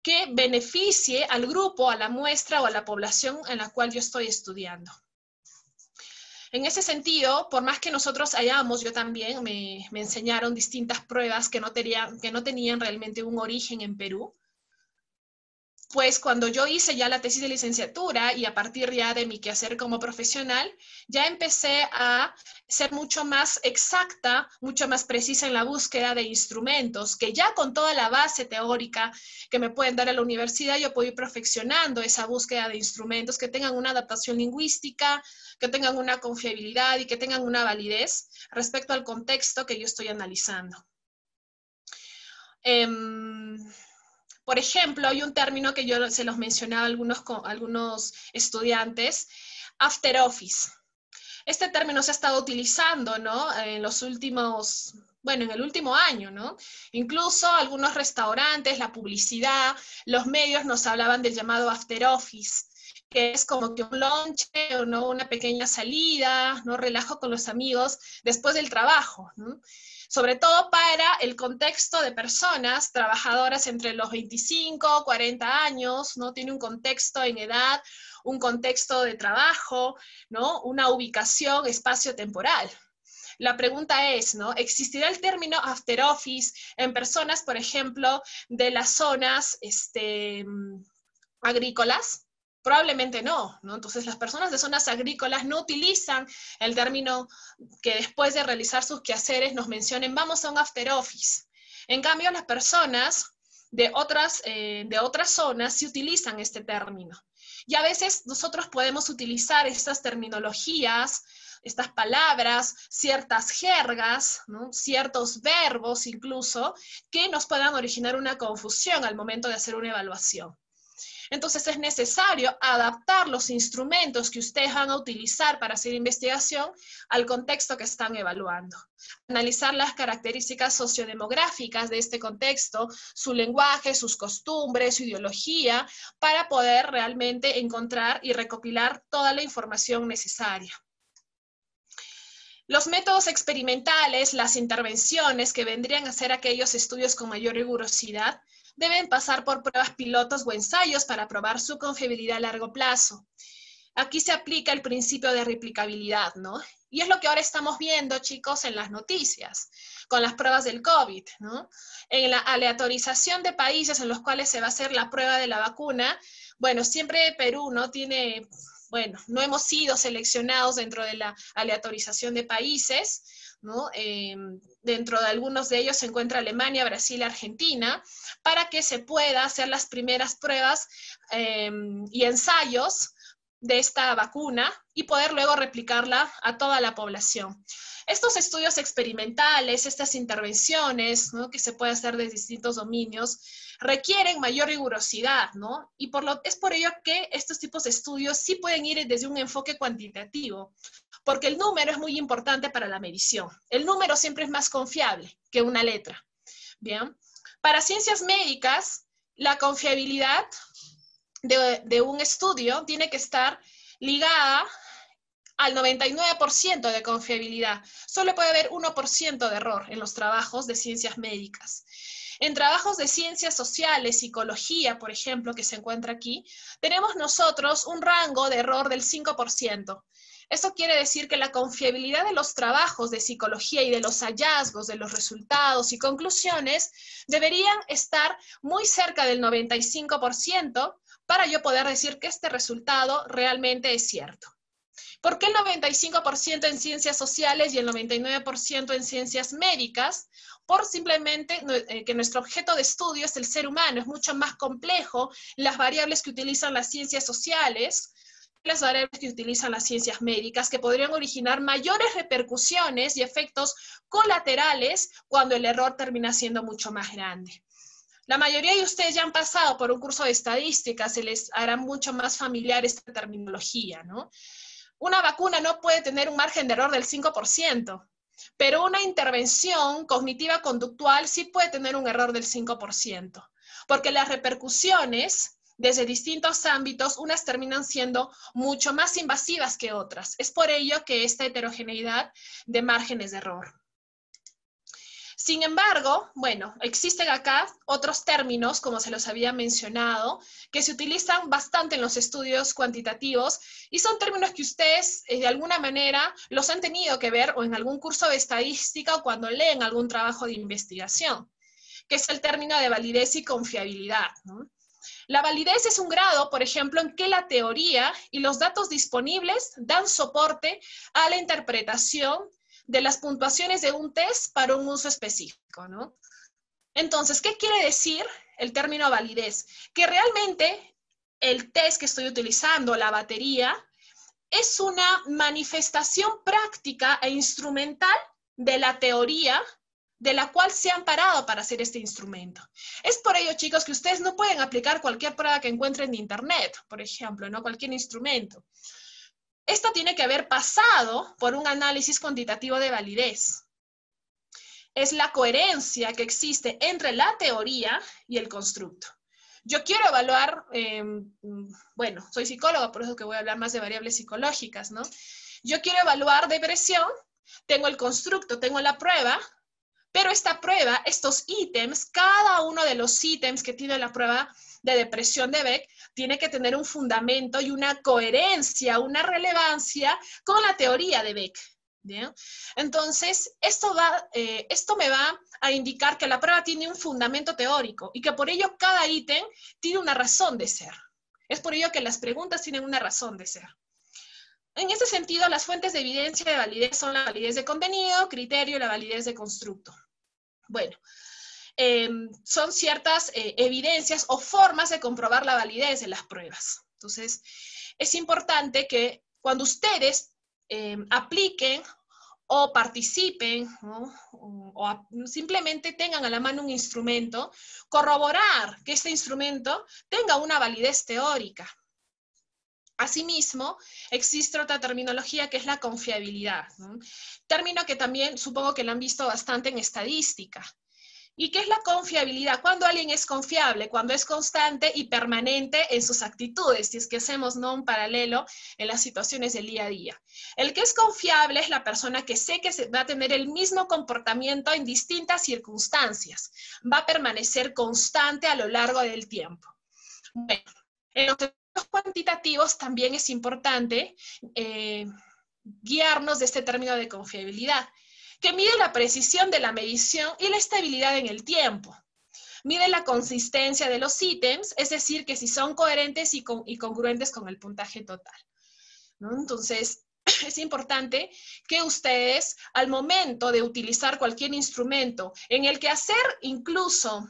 que beneficie al grupo, a la muestra o a la población en la cual yo estoy estudiando. En ese sentido, por más que nosotros hayamos, yo también me, enseñaron distintas pruebas no, que no tenían realmente un origen en Perú, pues cuando yo hice ya la tesis de licenciatura y a partir ya de mi quehacer como profesional, ya empecé a ser mucho más exacta, mucho más precisa en la búsqueda de instrumentos, que ya con toda la base teórica que me pueden dar a la universidad, yo puedo ir perfeccionando esa búsqueda de instrumentos que tengan una adaptación lingüística, que tengan una confiabilidad y que tengan una validez respecto al contexto que yo estoy analizando. Em, por ejemplo, hay un término que yo se los mencionaba a algunos, algunos estudiantes, after office. Este término se ha estado utilizando, ¿no? En los últimos, bueno, en el último año, ¿no? Incluso algunos restaurantes, la publicidad, los medios nos hablaban del llamado after office, que es como que un lunch, ¿no? Una pequeña salida, ¿no? Relajo con los amigos después del trabajo, ¿no? Sobre todo para el contexto de personas trabajadoras entre los 25, 40 años, ¿no? Tiene un contexto en edad, un contexto de trabajo, ¿no? Una ubicación espacio-temporal. La pregunta es, ¿no? ¿Existirá el término after office en personas, por ejemplo, de las zonas este, agrícolas? Probablemente no. Entonces las personas de zonas agrícolas no utilizan el término que después de realizar sus quehaceres nos mencionen, vamos a un after office. En cambio, las personas de otras, eh, de otras zonas sí utilizan este término. Y a veces nosotros podemos utilizar estas terminologías, estas palabras, ciertas jergas, ciertos verbos incluso, que nos puedan originar una confusión al momento de hacer una evaluación. Entonces es necesario adaptar los instrumentos que ustedes van a utilizar para hacer investigación al contexto que están evaluando. Analizar las características sociodemográficas de este contexto, su lenguaje, sus costumbres, su ideología, para poder realmente encontrar y recopilar toda la información necesaria. Los métodos experimentales, las intervenciones que vendrían a ser aquellos estudios con mayor rigurosidad, deben pasar por pruebas pilotos o ensayos para probar su confiabilidad a largo plazo. Aquí se aplica el principio de replicabilidad, ¿no? Y es lo que ahora estamos viendo, chicos, en las noticias, con las pruebas del COVID, ¿no? En la aleatorización de países en los cuales se va a hacer la prueba de la vacuna, bueno, siempre Perú, ¿no? Tiene, bueno, no hemos sido seleccionados dentro de la aleatorización de países, ¿no? Em, dentro de algunos de ellos se encuentra Alemania, Brasil, Argentina, para que se pueda hacer las primeras pruebas em, y ensayos de esta vacuna y poder luego replicarla a toda la población. Estos estudios experimentales, estas intervenciones que se pueden hacer de distintos dominios, requieren mayor rigurosidad, ¿no? Y por lo, es por ello que estos tipos de estudios sí pueden ir desde un enfoque cuantitativo, porque el número es muy importante para la medición. El número siempre es más confiable que una letra. Bien, para ciencias médicas, la confiabilidad de, un estudio tiene que estar ligada al 99% de confiabilidad. Solo puede haber 1% de error en los trabajos de ciencias médicas. En trabajos de ciencias sociales, psicología, por ejemplo, que se encuentra aquí, tenemos nosotros un rango de error del 5%. Eso quiere decir que la confiabilidad de los trabajos de psicología y de los hallazgos, de los resultados y conclusiones deberían estar muy cerca del 95% para yo poder decir que este resultado realmente es cierto. ¿Por qué el 95% en ciencias sociales y el 99% en ciencias médicas? Por simplemente eh, que nuestro objeto de estudio es el ser humano, es mucho más complejo. Las variables que utilizan las ciencias sociales las variables que utilizan las ciencias médicas que podrían originar mayores repercusiones y efectos colaterales cuando el error termina siendo mucho más grande. La mayoría de ustedes ya han pasado por un curso de estadística, se les hará mucho más familiar esta terminología, ¿no? Una vacuna no puede tener un margen de error del 5%, pero una intervención cognitiva conductual sí puede tener un error del 5%, porque las repercusiones desde distintos ámbitos, unas terminan siendo mucho más invasivas que otras. Es por ello que esta heterogeneidad de márgenes de error. Sin embargo, bueno, existen acá otros términos, como se los había mencionado, que se utilizan bastante en los estudios cuantitativos y son términos que ustedes eh, de alguna manera los han tenido que ver o en algún curso de estadística o cuando leen algún trabajo de investigación, que es el término de validez y confiabilidad. La validez es un grado, por ejemplo, en que la teoría y los datos disponibles dan soporte a la interpretación de las puntuaciones de un test para un uso específico, ¿no? Entonces, ¿qué quiere decir el término validez? Que realmente el test que estoy utilizando, la batería, es una manifestación práctica e instrumental de la teoría de la cual se han parado para hacer este instrumento. Es por ello, chicos, que ustedes no pueden aplicar cualquier prueba que encuentren en Internet, por ejemplo, no cualquier instrumento. Esto tiene que haber pasado por un análisis cuantitativo de validez. Es la coherencia que existe entre la teoría y el constructo. Yo quiero evaluar, em, bueno, soy psicóloga, por eso que voy a hablar más de variables psicológicas, ¿no? Yo quiero evaluar depresión, tengo el constructo, tengo la prueba, pero esta prueba, estos ítems, cada uno de los ítems que tiene la prueba de depresión de Beck, tiene que tener un fundamento y una coherencia, una relevancia con la teoría de Beck. Entonces, esto, va, eh, esto me va a indicar que la prueba tiene un fundamento teórico y que por ello cada ítem tiene una razón de ser. Es por ello que las preguntas tienen una razón de ser. En este sentido, las fuentes de evidencia de validez son la validez de contenido, criterio y la validez de constructo. Bueno, em, son ciertas eh, evidencias o formas de comprobar la validez de las pruebas. Entonces, es importante que cuando ustedes em, apliquen o participen o, simplemente tengan a la mano un instrumento, corroborar que este instrumento tenga una validez teórica. Asimismo, existe otra terminología que es la confiabilidad, término que también supongo que lo han visto bastante en estadística. ¿Y qué es la confiabilidad? Cuando alguien es confiable, cuando es constante y permanente en sus actitudes, si es que hacemos ¿no? un paralelo en las situaciones del día a día. El que es confiable es la persona que sé que va a tener el mismo comportamiento en distintas circunstancias, va a permanecer constante a lo largo del tiempo. Bueno, en los cuantitativos también es importante eh, guiarnos de este término de confiabilidad que mide la precisión de la medición y la estabilidad en el tiempo. Mide la consistencia de los ítems, es decir, que si son coherentes y, congruentes con el puntaje total. Entonces, es importante que ustedes, al momento de utilizar cualquier instrumento en el que hacer incluso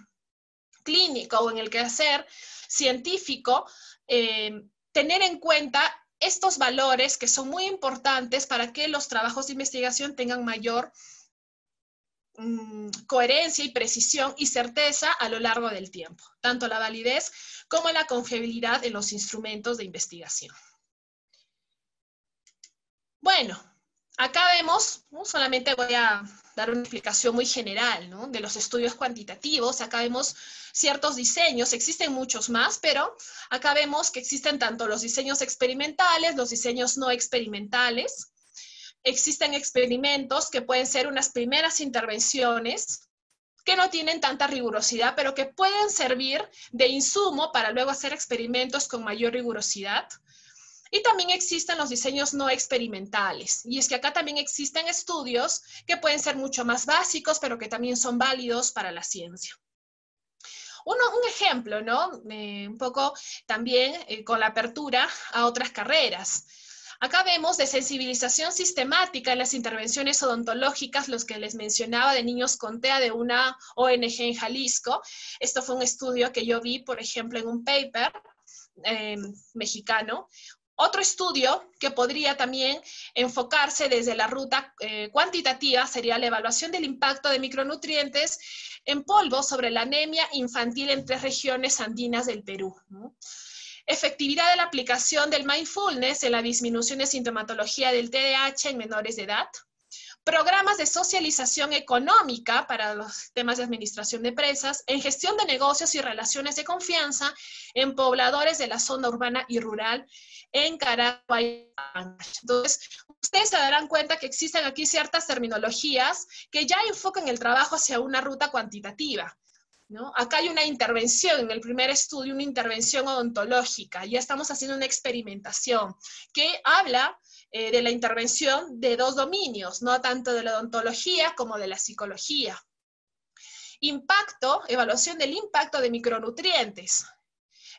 clínico o en el que hacer científico, eh, tener en cuenta estos valores que son muy importantes para que los trabajos de investigación tengan mayor mm, coherencia y precisión y certeza a lo largo del tiempo, tanto la validez como la confiabilidad en los instrumentos de investigación. Bueno, acá vemos, solamente voy a dar una explicación muy general de los estudios cuantitativos. Acá vemos ciertos diseños, existen muchos más, pero acá vemos que existen tanto los diseños experimentales, los diseños no experimentales. Existen experimentos que pueden ser unas primeras intervenciones que no tienen tanta rigurosidad, pero que pueden servir de insumo para luego hacer experimentos con mayor rigurosidad. Y también existen los diseños no experimentales. Y es que acá también existen estudios que pueden ser mucho más básicos, pero que también son válidos para la ciencia. Uno, un ejemplo, ¿no? Eh, un poco también eh, con la apertura a otras carreras. Acá vemos de sensibilización sistemática en las intervenciones odontológicas, los que les mencionaba de niños con TEA de una ONG en Jalisco. Esto fue un estudio que yo vi, por ejemplo, en un paper eh, mexicano, otro estudio que podría también enfocarse desde la ruta eh, cuantitativa sería la evaluación del impacto de micronutrientes en polvo sobre la anemia infantil en tres regiones andinas del Perú. Efectividad de la aplicación del mindfulness en la disminución de sintomatología del TDAH en menores de edad. programas de socialización económica para los temas de administración de empresas, en gestión de negocios y relaciones de confianza en pobladores de la zona urbana y rural en Caracas. Entonces, ustedes se darán cuenta que existen aquí ciertas terminologías que ya enfocan el trabajo hacia una ruta cuantitativa. Acá hay una intervención en el primer estudio, una intervención odontológica. Ya estamos haciendo una experimentación que habla eh, de la intervención de dos dominios, no tanto de la odontología como de la psicología. Impacto, evaluación del impacto de micronutrientes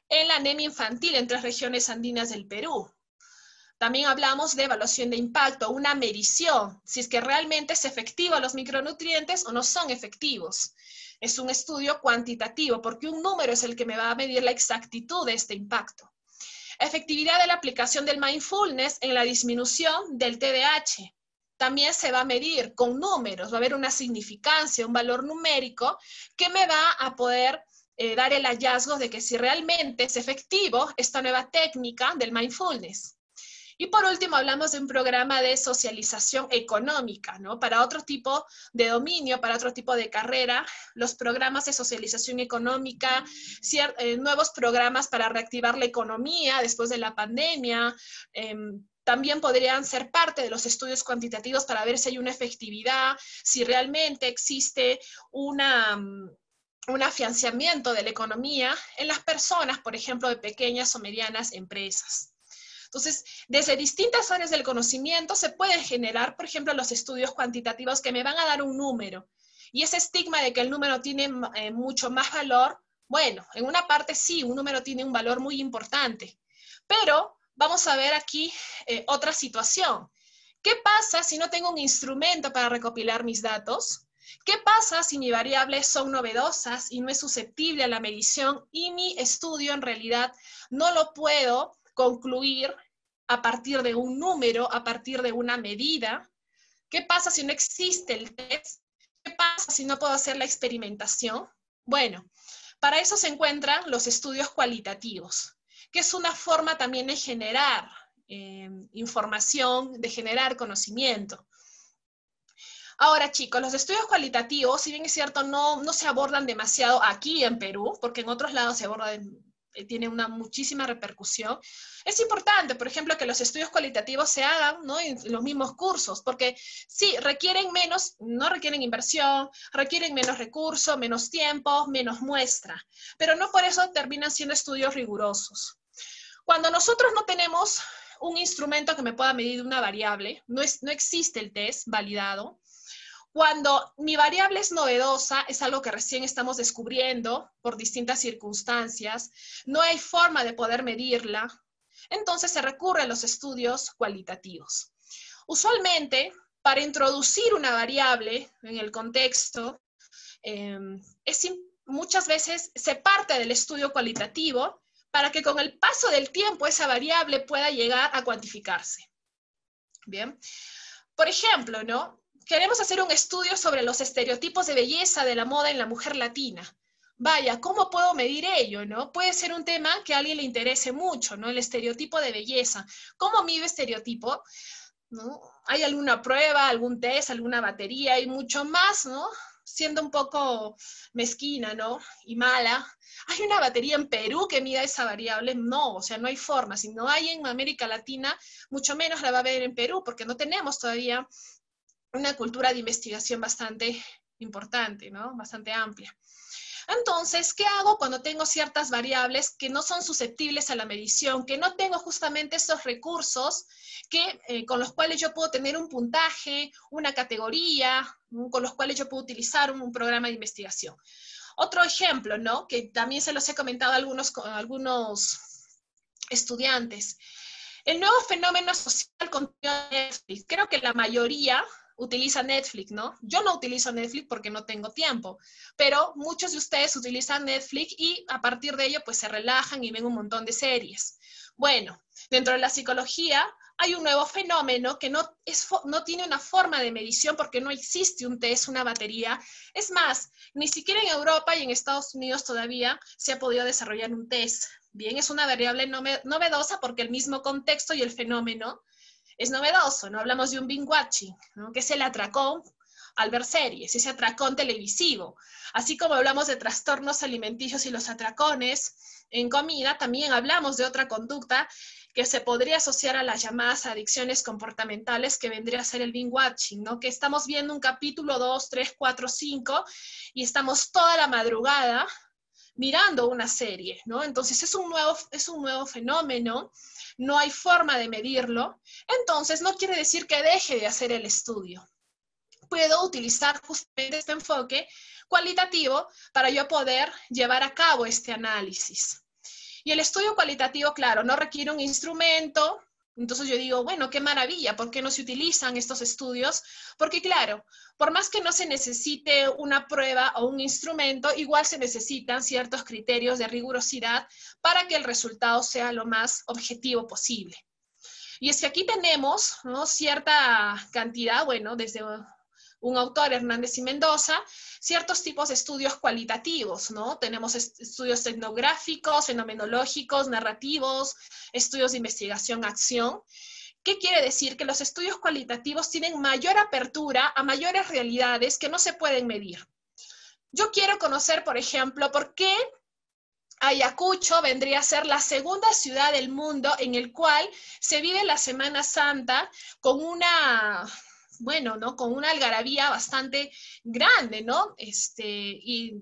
en la anemia infantil en tres regiones andinas del Perú. También hablamos de evaluación de impacto, una medición, si es que realmente es efectivo los micronutrientes o no son efectivos. Es un estudio cuantitativo porque un número es el que me va a medir la exactitud de este impacto. Efectividad de la aplicación del mindfulness en la disminución del TDAH. También se va a medir con números, va a haber una significancia, un valor numérico que me va a poder eh, dar el hallazgo de que si realmente es efectivo esta nueva técnica del mindfulness. Y por último, hablamos de un programa de socialización económica, ¿no? Para otro tipo de dominio, para otro tipo de carrera, los programas de socialización económica, eh, nuevos programas para reactivar la economía después de la pandemia, em, también podrían ser parte de los estudios cuantitativos para ver si hay una efectividad, si realmente existe una mm, un afianzamiento de la economía en las personas, por ejemplo, de pequeñas o medianas empresas. Entonces, desde distintas áreas del conocimiento se pueden generar, por ejemplo, los estudios cuantitativos que me van a dar un número. Y ese estigma de que el número tiene eh, mucho más valor, bueno, en una parte sí, un número tiene un valor muy importante. Pero vamos a ver aquí eh, otra situación. ¿Qué pasa si no tengo un instrumento para recopilar mis datos? ¿Qué pasa si mis variables son novedosas y no es susceptible a la medición y mi estudio en realidad no lo puedo concluir a partir de un número, a partir de una medida. ¿Qué pasa si no existe el test? ¿Qué pasa si no puedo hacer la experimentación? Bueno, para eso se encuentran los estudios cualitativos, que es una forma también de generar eh, información, de generar conocimiento. Ahora, chicos, los estudios cualitativos, si bien es cierto, no, no se abordan demasiado aquí en Perú, porque en otros lados se abordan eh, tiene una muchísima repercusión. Es importante, por ejemplo, que los estudios cualitativos se hagan ¿no? en los mismos cursos, porque sí, requieren menos, no requieren inversión, requieren menos recursos, menos tiempo, menos muestra, pero no por eso terminan siendo estudios rigurosos. Cuando nosotros no tenemos un instrumento que me pueda medir una variable, no, es, no existe el test validado, cuando mi variable es novedosa, es algo que recién estamos descubriendo por distintas circunstancias, no hay forma de poder medirla, entonces se recurre a los estudios cualitativos. Usualmente, para introducir una variable en el contexto, em, muchas veces se parte del estudio cualitativo para que con el paso del tiempo esa variable pueda llegar a cuantificarse. Bien. Por ejemplo, ¿no? Queremos hacer un estudio sobre los estereotipos de belleza de la moda en la mujer latina. Vaya, ¿cómo puedo medir ello, no? Puede ser un tema que a alguien le interese mucho, ¿no? El estereotipo de belleza. ¿Cómo mido estereotipo? ¿No? ¿Hay alguna prueba, algún test, alguna batería y mucho más, ¿no? Siendo un poco mezquina, ¿no? Y mala. ¿Hay una batería en Perú que mida esa variable? No, o sea, no hay forma. Si no hay en América Latina, mucho menos la va a haber en Perú, porque no tenemos todavía una cultura de investigación bastante importante, ¿no? Bastante amplia. Entonces, ¿qué hago cuando tengo ciertas variables que no son susceptibles a la medición, que no tengo justamente estos recursos que, eh, con los cuales yo puedo tener un puntaje, una categoría, con los cuales yo puedo utilizar un, programa de investigación? Otro ejemplo, ¿no? Que también se los he comentado a algunos, algunos estudiantes. El nuevo fenómeno social con Netflix. Creo que la mayoría utiliza Netflix, ¿no? Yo no utilizo Netflix porque no tengo tiempo, pero muchos de ustedes utilizan Netflix y a partir de ello pues se relajan y ven un montón de series. Bueno, dentro de la psicología hay un nuevo fenómeno que no, es, no tiene una forma de medición porque no existe un test, una batería. Es más, ni siquiera en Europa y en Estados Unidos todavía se ha podido desarrollar un test. Bien, es una variable novedosa porque el mismo contexto y el fenómeno es novedoso, ¿no? Hablamos de un binge watching, ¿no? Que es el atracón al ver series, ese atracón televisivo. Así como hablamos de trastornos alimenticios y los atracones en comida, también hablamos de otra conducta que se podría asociar a las llamadas adicciones comportamentales, que vendría a ser el binge watching, ¿no? Que estamos viendo un capítulo 2, 3, 4, 5 y estamos toda la madrugada mirando una serie, ¿no? Entonces es un nuevo, es un nuevo fenómeno, no hay forma de medirlo, entonces no quiere decir que deje de hacer el estudio puedo utilizar justamente este enfoque cualitativo para yo poder llevar a cabo este análisis. Y el estudio cualitativo, claro, no requiere un instrumento. Entonces yo digo, bueno, qué maravilla, ¿por qué no se utilizan estos estudios? Porque claro, por más que no se necesite una prueba o un instrumento, igual se necesitan ciertos criterios de rigurosidad para que el resultado sea lo más objetivo posible. Y es que aquí tenemos ¿no? cierta cantidad, bueno, desde un autor, Hernández y Mendoza, ciertos tipos de estudios cualitativos, ¿no? Tenemos estudios etnográficos, fenomenológicos, narrativos, estudios de investigación-acción. ¿Qué quiere decir? Que los estudios cualitativos tienen mayor apertura a mayores realidades que no se pueden medir. Yo quiero conocer, por ejemplo, por qué Ayacucho vendría a ser la segunda ciudad del mundo en el cual se vive la Semana Santa con una bueno, ¿no? Con una algarabía bastante grande, ¿no? Este, y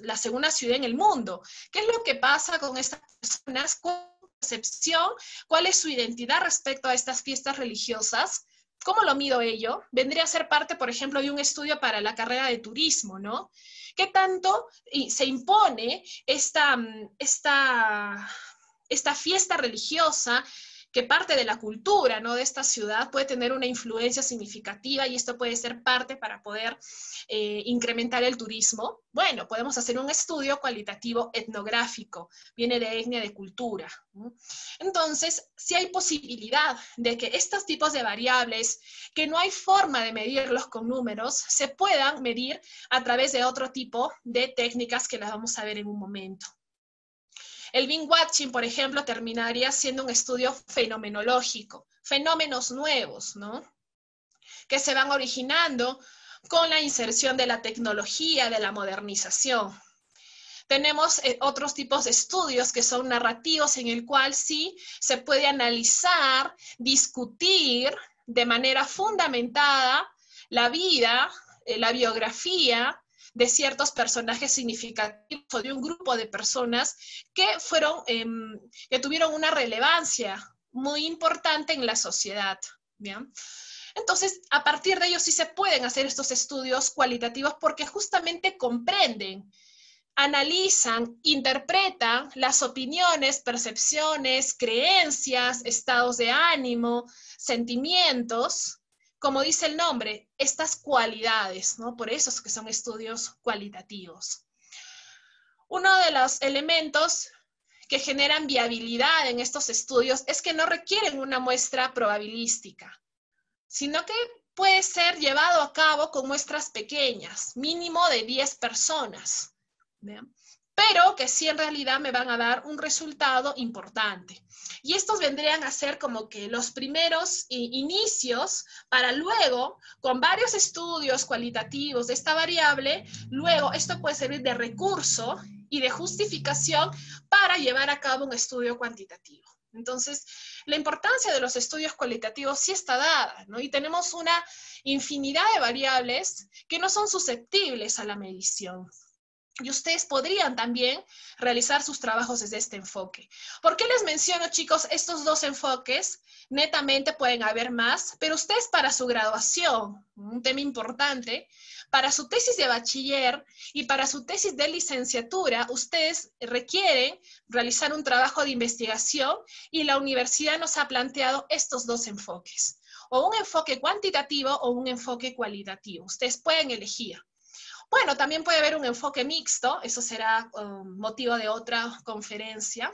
la segunda ciudad en el mundo. ¿Qué es lo que pasa con estas personas? ¿Cuál es su percepción? ¿Cuál es su identidad respecto a estas fiestas religiosas? ¿Cómo lo mido ello? Vendría a ser parte, por ejemplo, de un estudio para la carrera de turismo, ¿no? ¿Qué tanto se impone esta, esta, esta fiesta religiosa que parte de la cultura ¿no? de esta ciudad puede tener una influencia significativa y esto puede ser parte para poder eh, incrementar el turismo. Bueno, podemos hacer un estudio cualitativo etnográfico, viene de etnia, de cultura. Entonces, si hay posibilidad de que estos tipos de variables, que no hay forma de medirlos con números, se puedan medir a través de otro tipo de técnicas que las vamos a ver en un momento. El binge watching, por ejemplo, terminaría siendo un estudio fenomenológico, fenómenos nuevos, ¿no? Que se van originando con la inserción de la tecnología, de la modernización. Tenemos eh, otros tipos de estudios que son narrativos en el cual sí se puede analizar, discutir de manera fundamentada la vida, eh, la biografía, de ciertos personajes significativos o de un grupo de personas que fueron, em, que tuvieron una relevancia muy importante en la sociedad. ¿bien? Entonces, a partir de ellos sí se pueden hacer estos estudios cualitativos porque justamente comprenden, analizan, interpretan las opiniones, percepciones, creencias, estados de ánimo, sentimientos como dice el nombre, estas cualidades, ¿no? Por eso es que son estudios cualitativos. Uno de los elementos que generan viabilidad en estos estudios es que no requieren una muestra probabilística, sino que puede ser llevado a cabo con muestras pequeñas, mínimo de 10 personas. Pero que sí en realidad me van a dar un resultado importante. Y estos vendrían a ser como que los primeros inicios para luego, con varios estudios cualitativos de esta variable, luego esto puede servir de recurso y de justificación para llevar a cabo un estudio cuantitativo. Entonces, la importancia de los estudios cualitativos sí está dada, ¿no? Y tenemos una infinidad de variables que no son susceptibles a la medición. Y ustedes podrían también realizar sus trabajos desde este enfoque. ¿Por qué les menciono, chicos, estos dos enfoques? Netamente pueden haber más, pero ustedes para su graduación, un tema importante, para su tesis de bachiller y para su tesis de licenciatura, ustedes requieren realizar un trabajo de investigación y la universidad nos ha planteado estos dos enfoques, o un enfoque cuantitativo o un enfoque cualitativo. Ustedes pueden elegir. Bueno, también puede haber un enfoque mixto, eso será um, motivo de otra conferencia,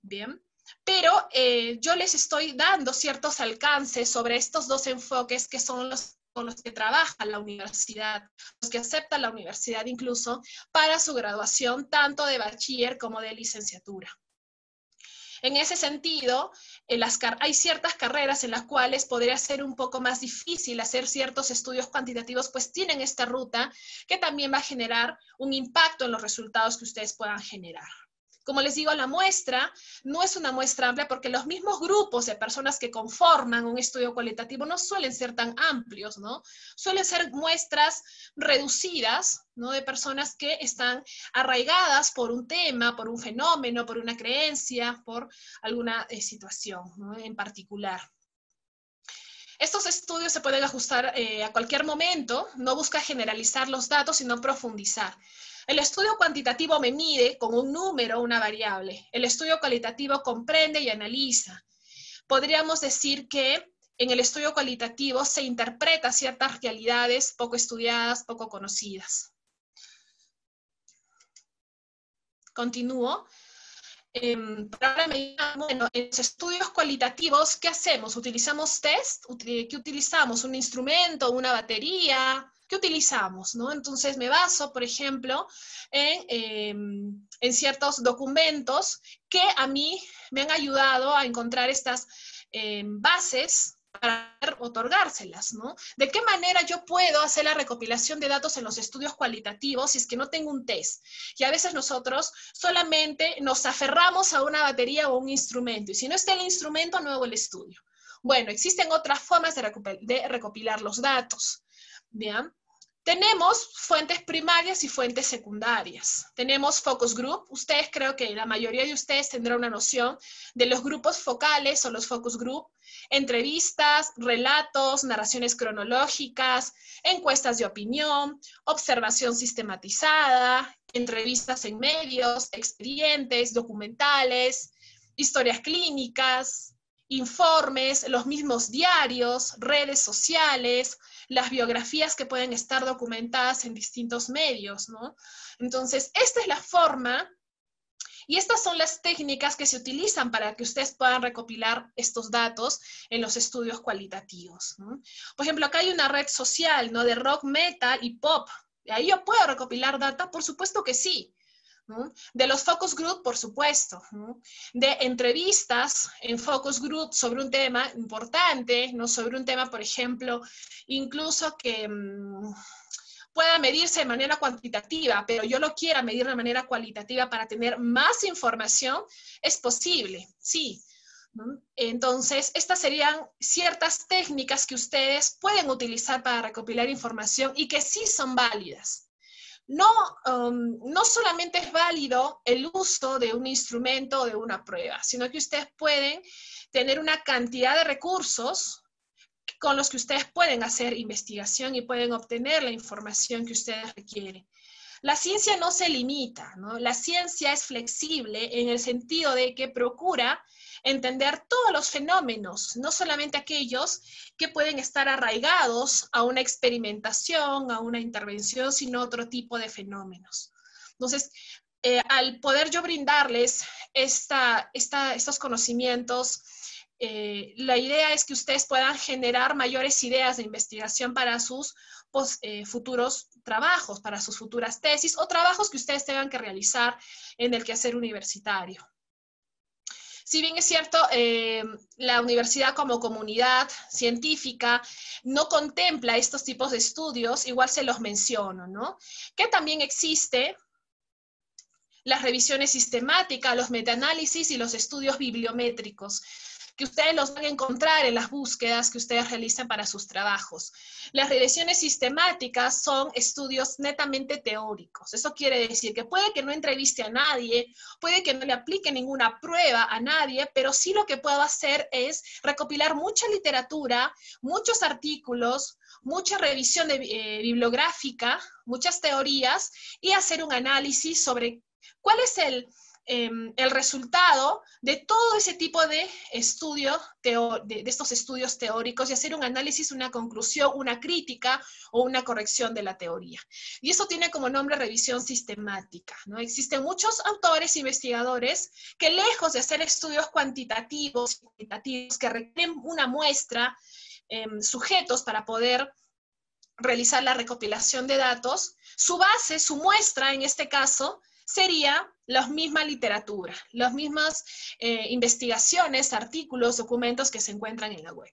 bien. Pero eh, yo les estoy dando ciertos alcances sobre estos dos enfoques que son los con los que trabaja la universidad, los que acepta la universidad incluso para su graduación tanto de bachiller como de licenciatura. En ese sentido, hay ciertas carreras en las cuales podría ser un poco más difícil hacer ciertos estudios cuantitativos, pues tienen esta ruta que también va a generar un impacto en los resultados que ustedes puedan generar. Como les digo, la muestra no es una muestra amplia porque los mismos grupos de personas que conforman un estudio cualitativo no suelen ser tan amplios, ¿no? Suelen ser muestras reducidas, ¿no? De personas que están arraigadas por un tema, por un fenómeno, por una creencia, por alguna eh, situación en particular. Estos estudios se pueden ajustar eh, a cualquier momento, no busca generalizar los datos, sino profundizar. El estudio cuantitativo me mide con un número, una variable. El estudio cualitativo comprende y analiza. Podríamos decir que en el estudio cualitativo se interpreta ciertas realidades poco estudiadas, poco conocidas. Continúo. Em, en los estudios cualitativos, ¿qué hacemos? ¿Utilizamos test? ¿Qué utilizamos? ¿Un instrumento? ¿Una batería? ¿Qué utilizamos? ¿no? Entonces me baso, por ejemplo, em, en, ciertos documentos que a mí me han ayudado a encontrar estas em, bases para otorgárselas, ¿no? ¿De qué manera yo puedo hacer la recopilación de datos en los estudios cualitativos si es que no tengo un test? Y a veces nosotros solamente nos aferramos a una batería o un instrumento, y si no está el instrumento, no hago el estudio. Bueno, existen otras formas de recopilar los datos. Bien, tenemos fuentes primarias y fuentes secundarias. Tenemos focus group. Ustedes creo que la mayoría de ustedes tendrán una noción de los grupos focales o los focus group. Entrevistas, relatos, narraciones cronológicas, encuestas de opinión, observación sistematizada, entrevistas en medios, expedientes, documentales, historias clínicas, informes, los mismos diarios, redes sociales, las biografías que pueden estar documentadas en distintos medios, ¿no? Entonces, esta es la forma y estas son las técnicas que se utilizan para que ustedes puedan recopilar estos datos en los estudios cualitativos. Por ejemplo, acá hay una red social ¿no? de rock, metal y pop. ¿Ahí yo puedo recopilar data? Por supuesto que sí. De los focus group, por supuesto. De entrevistas en focus group sobre un tema importante, ¿no? Sobre un tema, por ejemplo, incluso que mm, pueda medirse de manera cuantitativa, pero yo lo quiera medir de manera cualitativa para tener más información, es posible, sí. Entonces, estas serían ciertas técnicas que ustedes pueden utilizar para recopilar información y que sí son válidas no, um, no solamente es válido el uso de un instrumento o de una prueba, sino que ustedes pueden tener una cantidad de recursos con los que ustedes pueden hacer investigación y pueden obtener la información que ustedes requieren. La ciencia no se limita. La ciencia es flexible en el sentido de que procura entender todos los fenómenos, no solamente aquellos que pueden estar arraigados a una experimentación, a una intervención, sino otro tipo de fenómenos. Entonces, eh, al poder yo brindarles esta, estos conocimientos, eh, la idea es que ustedes puedan generar mayores ideas de investigación para sus pues, eh, futuros trabajos, para sus futuras tesis o trabajos que ustedes tengan que realizar en el quehacer universitario. Si bien es cierto, eh, la universidad como comunidad científica no contempla estos tipos de estudios, igual se los menciono, ¿no? Que también existe las revisiones sistemáticas, los metaanálisis y los estudios bibliométricos que ustedes los van a encontrar en las búsquedas que ustedes realizan para sus trabajos. Las regresiones sistemáticas son estudios netamente teóricos. Eso quiere decir que puede que no entreviste a nadie, puede que no le aplique ninguna prueba a nadie, pero sí lo que puedo hacer es recopilar mucha literatura, muchos artículos, mucha revisión eh, bibliográfica, muchas teorías y hacer un análisis sobre cuál es el Em, el resultado de todo ese tipo de estudio, de, estos estudios teóricos y hacer un análisis, una conclusión, una crítica o una corrección de la teoría. Y eso tiene como nombre revisión sistemática. ¿no? Existen muchos autores, investigadores, que lejos de hacer estudios cuantitativos, que requieren una muestra, em, sujetos para poder realizar la recopilación de datos, su base, su muestra en este caso, sería la misma literatura, las mismas eh, investigaciones, artículos, documentos que se encuentran en la web.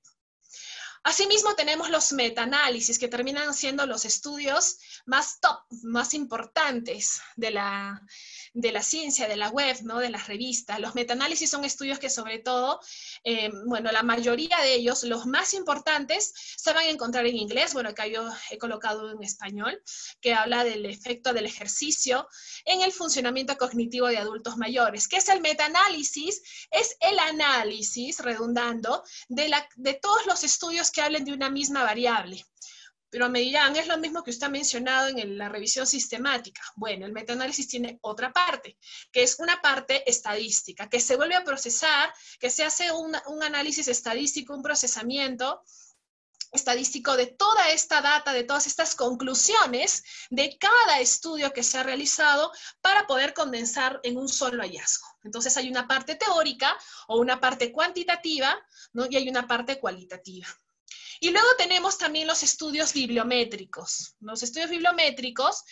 Asimismo, tenemos los metaanálisis, que terminan siendo los estudios más top, más importantes de la, de la ciencia, de la web, ¿no? de las revistas. Los metaanálisis son estudios que sobre todo, eh, bueno, la mayoría de ellos, los más importantes, se van a encontrar en inglés, bueno, acá yo he colocado en español, que habla del efecto del ejercicio en el funcionamiento cognitivo de adultos mayores. ¿Qué es el metaanálisis? Es el análisis, redundando, de, la, de todos los estudios hablen de una misma variable. Pero me dirán, es lo mismo que usted ha mencionado en la revisión sistemática. Bueno, el metaanálisis tiene otra parte, que es una parte estadística, que se vuelve a procesar, que se hace un, un análisis estadístico, un procesamiento estadístico de toda esta data, de todas estas conclusiones de cada estudio que se ha realizado para poder condensar en un solo hallazgo. Entonces hay una parte teórica o una parte cuantitativa ¿no? y hay una parte cualitativa. Y luego tenemos también los estudios bibliométricos. Los estudios bibliométricos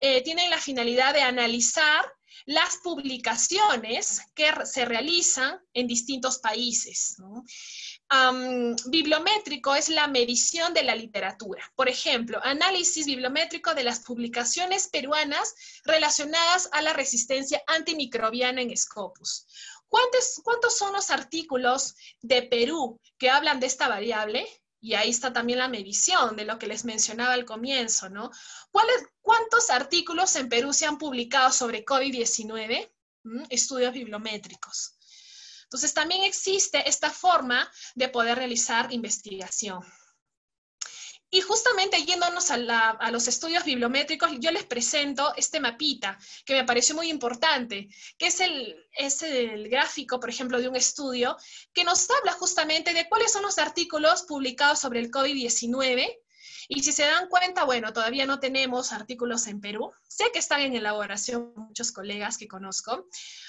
eh, tienen la finalidad de analizar las publicaciones que se realizan en distintos países. bibliométrico es la medición de la literatura. Por ejemplo, análisis bibliométrico de las publicaciones peruanas relacionadas a la resistencia antimicrobiana en Scopus. ¿Cuántos, ¿Cuántos son los artículos de Perú que hablan de esta variable? Y ahí está también la medición de lo que les mencionaba al comienzo, ¿no? ¿Cuántos artículos en Perú se han publicado sobre COVID-19? ¿Mm? Estudios bibliométricos. Entonces, también existe esta forma de poder realizar investigación. Y justamente yéndonos a, los estudios bibliométricos, yo les presento este mapita que me pareció muy importante, que es el, es el gráfico, por ejemplo, de un estudio que nos habla justamente de cuáles son los artículos publicados sobre el COVID-19 y si se dan cuenta, bueno, todavía no tenemos artículos en Perú. Sé que están en elaboración muchos colegas que conozco,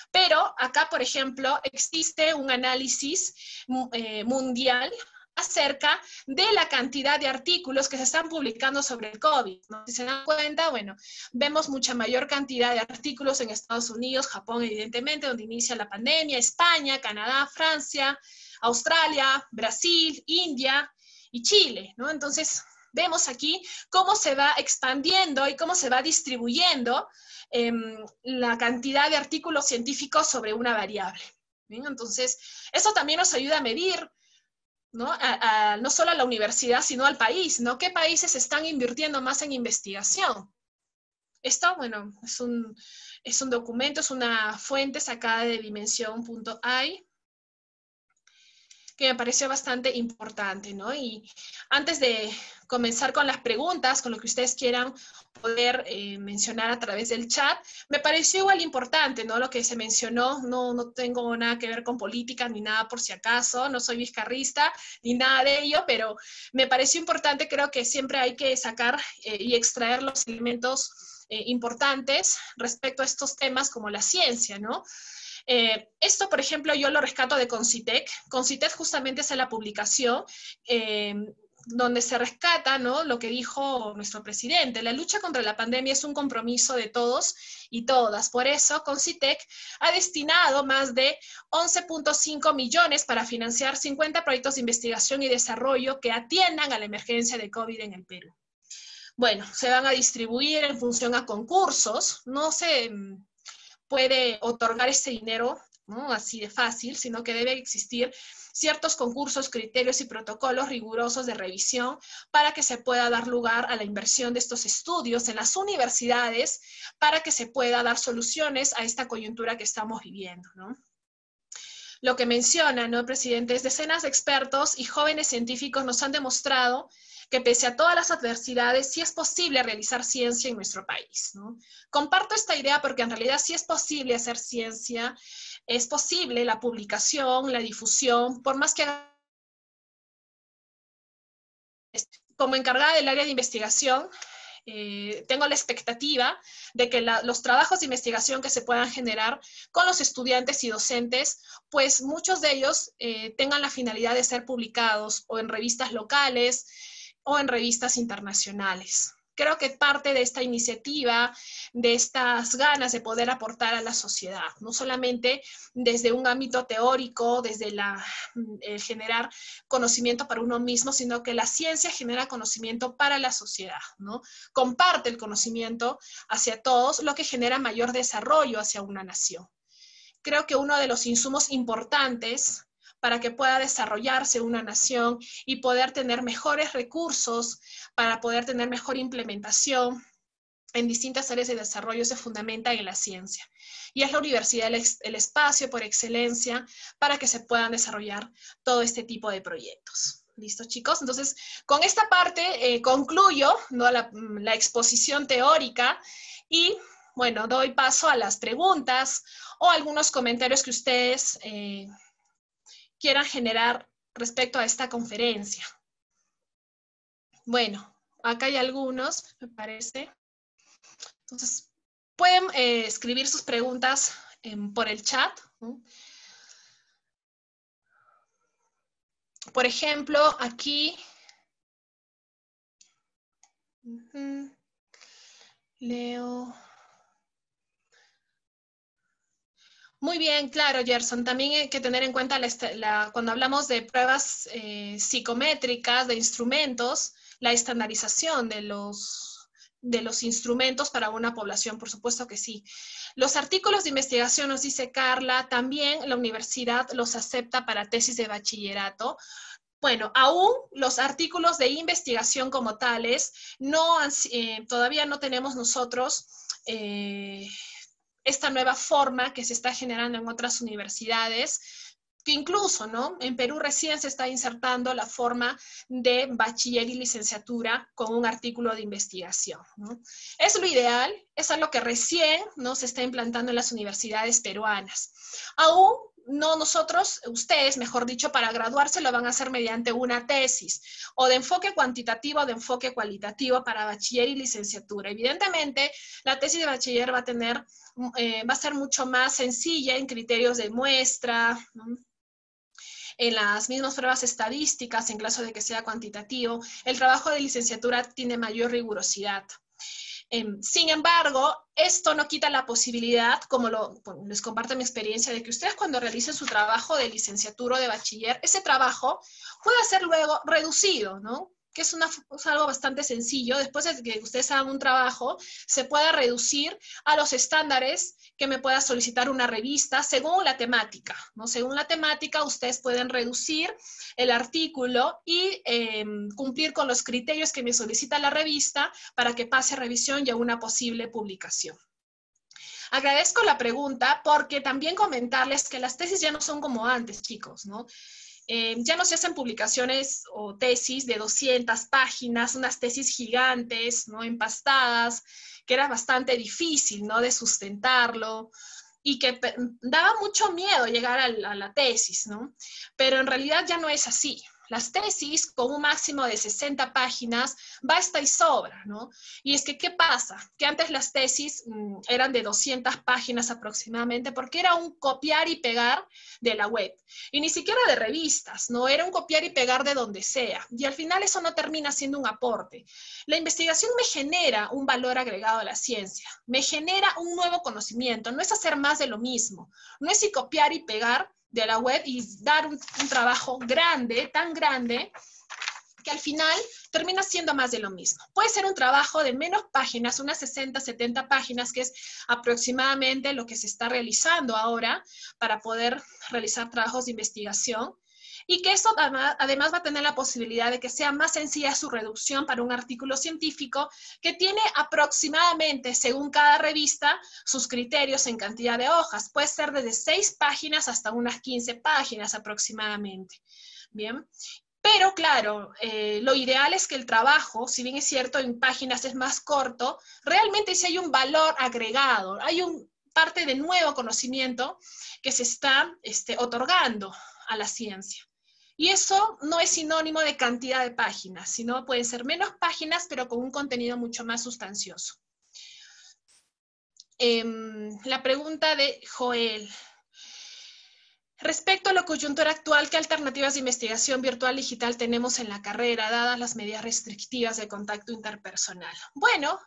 pero acá, por ejemplo, existe un análisis eh, mundial acerca de la cantidad de artículos que se están publicando sobre el COVID. Si se dan cuenta, bueno, vemos mucha mayor cantidad de artículos en Estados Unidos, Japón, evidentemente, donde inicia la pandemia, España, Canadá, Francia, Australia, Brasil, India y Chile, ¿no? Entonces, vemos aquí cómo se va expandiendo y cómo se va distribuyendo em, la cantidad de artículos científicos sobre una variable. Entonces, eso también nos ayuda a medir ¿no? no solo a la universidad, sino al país, ¿no? ¿Qué países están invirtiendo más en investigación? Esto, bueno, es un, es un documento, es una fuente sacada de dimensión.ai que me pareció bastante importante, ¿no? Y antes de comenzar con las preguntas, con lo que ustedes quieran poder eh, mencionar a través del chat, me pareció igual importante, ¿no? Lo que se mencionó, no, no tengo nada que ver con política ni nada por si acaso, no soy vizcarrista ni nada de ello, pero me pareció importante, creo que siempre hay que sacar eh, y extraer los elementos eh, importantes respecto a estos temas como la ciencia, ¿no? Eh, esto, por ejemplo, yo lo rescato de Concitec. Concitec justamente es la publicación eh, donde se rescata ¿no? lo que dijo nuestro presidente. La lucha contra la pandemia es un compromiso de todos y todas. Por eso, Concitec ha destinado más de 11.5 millones para financiar 50 proyectos de investigación y desarrollo que atiendan a la emergencia de COVID en el Perú. Bueno, se van a distribuir en función a concursos. No se puede otorgar ese dinero así de fácil, sino que debe existir ciertos concursos, criterios y protocolos rigurosos de revisión para que se pueda dar lugar a la inversión de estos estudios en las universidades para que se pueda dar soluciones a esta coyuntura que estamos viviendo. Lo que menciona, ¿no, presidente? Es decenas de expertos y jóvenes científicos nos han demostrado que pese a todas las adversidades, sí es posible realizar ciencia en nuestro país. Comparto esta idea porque en realidad sí es posible hacer ciencia, es posible la publicación, la difusión, por más que como encargada del área de investigación, eh, tengo la expectativa de que los trabajos de investigación que se puedan generar con los estudiantes y docentes, pues muchos de ellos eh, tengan la finalidad de ser publicados o en revistas locales, o en revistas internacionales. creo que parte de esta iniciativa, de estas ganas de poder aportar a la sociedad, no solamente desde un ámbito teórico, desde la, generar conocimiento para uno mismo, sino que la ciencia genera conocimiento para la sociedad, ¿no? Comparte el conocimiento hacia todos, lo que genera mayor desarrollo hacia una nación. Creo que uno de los insumos importantes para que pueda desarrollarse una nación y poder tener mejores recursos, para poder tener mejor implementación en distintas áreas de desarrollo se fundamenta en la ciencia. Y es la universidad el, espacio por excelencia para que se puedan desarrollar todo este tipo de proyectos. ¿Listo, chicos? Entonces, con esta parte eh, concluyo ¿no? la, exposición teórica y, bueno, doy paso a las preguntas o algunos comentarios que ustedes eh, quieran generar respecto a esta conferencia. Bueno, acá hay algunos, me parece. Entonces, pueden eh, escribir sus preguntas por el chat. Por ejemplo, aquí leo. Muy bien, claro, Gerson. También hay que tener en cuenta cuando hablamos de pruebas eh, psicométricas, de instrumentos, la estandarización de los, de los instrumentos para una población, por supuesto que sí. Los artículos de investigación, nos dice Carla, también la universidad los acepta para tesis de bachillerato. Bueno, aún los artículos de investigación como tales, no, eh, todavía no tenemos nosotros eh, esta nueva forma que se está generando en otras universidades, que incluso, ¿no? En Perú recién se está insertando la forma de bachiller y licenciatura con un artículo de investigación. Es lo ideal, es algo que recién, ¿no? Se está implantando en las universidades peruanas. Aún no nosotros, ustedes, mejor dicho, para graduarse lo van a hacer mediante una tesis o de enfoque cuantitativo o de enfoque cualitativo para bachiller y licenciatura. Evidentemente, la tesis de bachiller va a tener, eh, va a ser mucho más sencilla en criterios de muestra, en las mismas pruebas estadísticas, en caso de que sea cuantitativo. El trabajo de licenciatura tiene mayor rigurosidad. Em, sin embargo, esto no quita la posibilidad, como les comparto mi experiencia, de que ustedes cuando realicen su trabajo de licenciatura o de bachiller, ese trabajo pueda ser luego reducido, ¿no? Es, algo bastante sencillo, después de que ustedes hagan un trabajo, se pueda reducir a los estándares que me pueda solicitar una revista según la temática, ¿no? Según la temática, ustedes pueden reducir el artículo y em, cumplir con los criterios que me solicita la revista para que pase revisión y a una posible publicación. Agradezco la pregunta porque también comentarles que las tesis ya no son como antes, chicos, ¿no? Eh, ya no se hacen publicaciones o tesis de 200 páginas, unas tesis gigantes, ¿no? Empastadas, que era bastante difícil, ¿no? De sustentarlo y que daba mucho miedo llegar a la tesis, ¿no? Pero en realidad ya no es así. Las tesis con un máximo de 60 páginas basta y sobra, ¿no? Y es que, ¿qué pasa? Que antes las tesis mm, eran de 200 páginas aproximadamente porque era un copiar y pegar de la web. Y ni siquiera de revistas, ¿no? Era un copiar y pegar de donde sea. Y al final eso no termina siendo un aporte. La investigación me genera un valor agregado a la ciencia, me genera un nuevo conocimiento, no es hacer más de lo mismo, no es y copiar y pegar de la web y dar un, trabajo grande, tan grande, que al final termina siendo más de lo mismo. Puede ser un trabajo de menos páginas, unas 60, 70 páginas, que es aproximadamente lo que se está realizando ahora para poder realizar trabajos de investigación y que eso además va a tener la posibilidad de que sea más sencilla su reducción para un artículo científico que tiene aproximadamente, según cada revista, sus criterios en cantidad de hojas. Puede ser desde 6 páginas hasta unas 15 páginas aproximadamente. Bien, pero claro, eh, lo ideal es que el trabajo, si bien es cierto, en páginas es más corto, realmente si hay un valor agregado, hay un parte de nuevo conocimiento que se está este, otorgando a la ciencia. Y eso no es sinónimo de cantidad de páginas, sino pueden ser menos páginas, pero con un contenido mucho más sustancioso. Em, la pregunta de Joel. Respecto a la coyuntura actual, ¿qué alternativas de investigación virtual digital tenemos en la carrera, dadas las medidas restrictivas de contacto interpersonal? Bueno,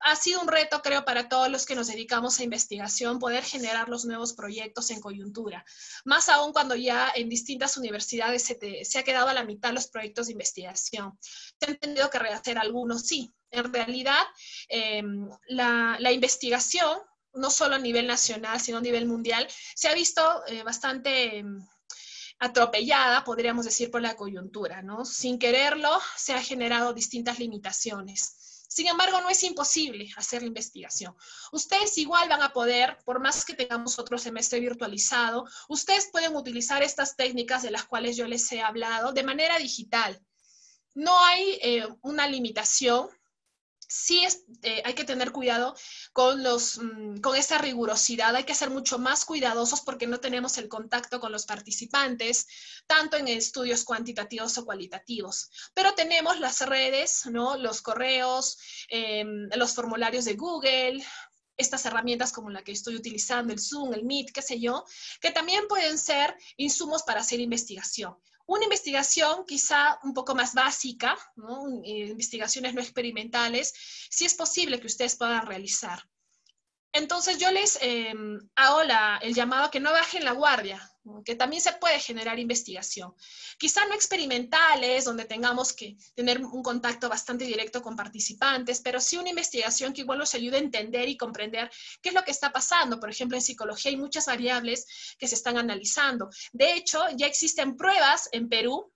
ha sido un reto, creo, para todos los que nos dedicamos a investigación poder generar los nuevos proyectos en coyuntura, más aún cuando ya en distintas universidades se, ha quedado a la mitad los proyectos de investigación. Se ha entendido que rehacer algunos sí. En realidad, em, la investigación no solo a nivel nacional, sino a nivel mundial, se ha visto eh, bastante mm, atropellada, podríamos decir, por la coyuntura, ¿no? Sin quererlo, se han generado distintas limitaciones. Sin embargo, no es imposible hacer la investigación. Ustedes igual van a poder, por más que tengamos otro semestre virtualizado, ustedes pueden utilizar estas técnicas de las cuales yo les he hablado de manera digital. No hay eh, una limitación sí es, eh, hay que tener cuidado con, los, mm, con esa rigurosidad, hay que ser mucho más cuidadosos porque no tenemos el contacto con los participantes, tanto en estudios cuantitativos o cualitativos. Pero tenemos las redes, ¿no? los correos, em, los formularios de Google, estas herramientas como la que estoy utilizando, el Zoom, el Meet, qué sé yo, que también pueden ser insumos para hacer investigación. Una investigación quizá un poco más básica, investigaciones no experimentales, si es posible que ustedes puedan realizar. Entonces yo les em, hago el llamado a que no bajen la guardia, que también se puede generar investigación. Quizá no experimentales, donde tengamos que tener un contacto bastante directo con participantes, pero sí una investigación que igual nos ayude a entender y comprender qué es lo que está pasando. Por ejemplo, en psicología hay muchas variables que se están analizando. De hecho, ya existen pruebas en Perú,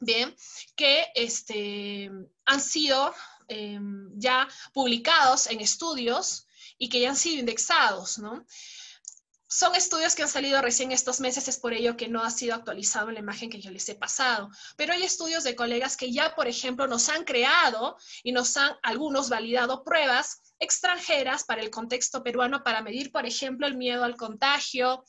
bien, que este, han sido em, ya publicados en estudios y que ya han sido indexados, ¿no? Son estudios que han salido recién estos meses, es por ello que no ha sido actualizado la imagen que yo les he pasado. Pero hay estudios de colegas que ya, por ejemplo, nos han creado y nos han algunos validado pruebas extranjeras para el contexto peruano para medir, por ejemplo, el miedo al contagio,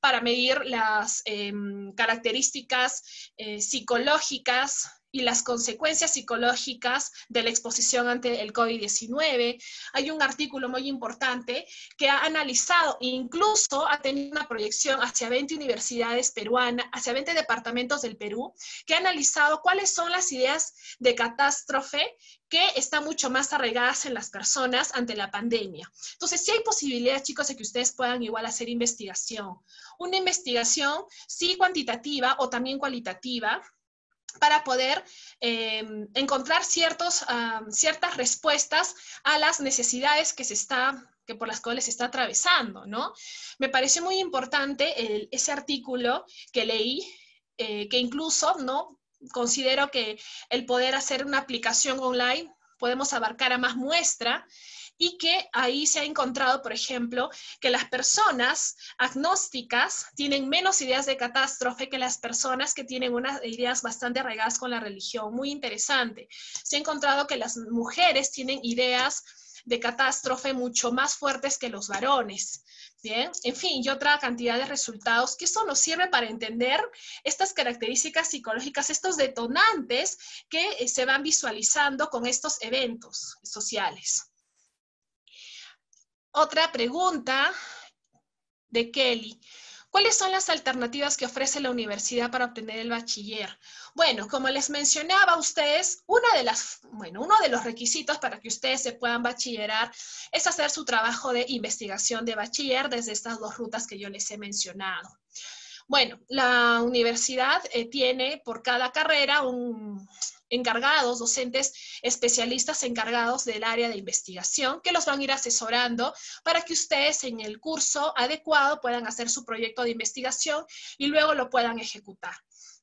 para medir las em, características eh, psicológicas y las consecuencias psicológicas de la exposición ante el COVID-19. Hay un artículo muy importante que ha analizado e incluso ha tenido una proyección hacia 20 universidades peruanas, hacia 20 departamentos del Perú, que ha analizado cuáles son las ideas de catástrofe que están mucho más arraigadas en las personas ante la pandemia. Entonces, sí hay posibilidades, chicos, de que ustedes puedan igual hacer investigación. Una investigación, sí cuantitativa o también cualitativa, para poder eh, encontrar ciertos, ciertas respuestas a las necesidades que se está que por las cuales se está atravesando, ¿no? Me pareció muy importante ese artículo que leí, eh, que incluso, ¿no? Considero que el poder hacer una aplicación online podemos abarcar a más muestra y que ahí se ha encontrado, por ejemplo, que las personas agnósticas tienen menos ideas de catástrofe que las personas que tienen unas ideas bastante arraigadas con la religión. Muy interesante. Se ha encontrado que las mujeres tienen ideas de catástrofe mucho más fuertes que los varones. Bien, en fin, y otra cantidad de resultados que eso nos sirve para entender estas características psicológicas, estos detonantes que eh, se van visualizando con estos eventos sociales. Otra pregunta de Kelly. ¿Cuáles son las alternativas que ofrece la universidad para obtener el bachiller? Bueno, como les mencionaba a ustedes, una de las, bueno, uno de los requisitos para que ustedes se puedan bachillerar es hacer su trabajo de investigación de bachiller desde estas dos rutas que yo les he mencionado. Bueno, la universidad eh, tiene por cada carrera un, encargados, docentes especialistas encargados del área de investigación, que los van a ir asesorando para que ustedes en el curso adecuado puedan hacer su proyecto de investigación y luego lo puedan ejecutar.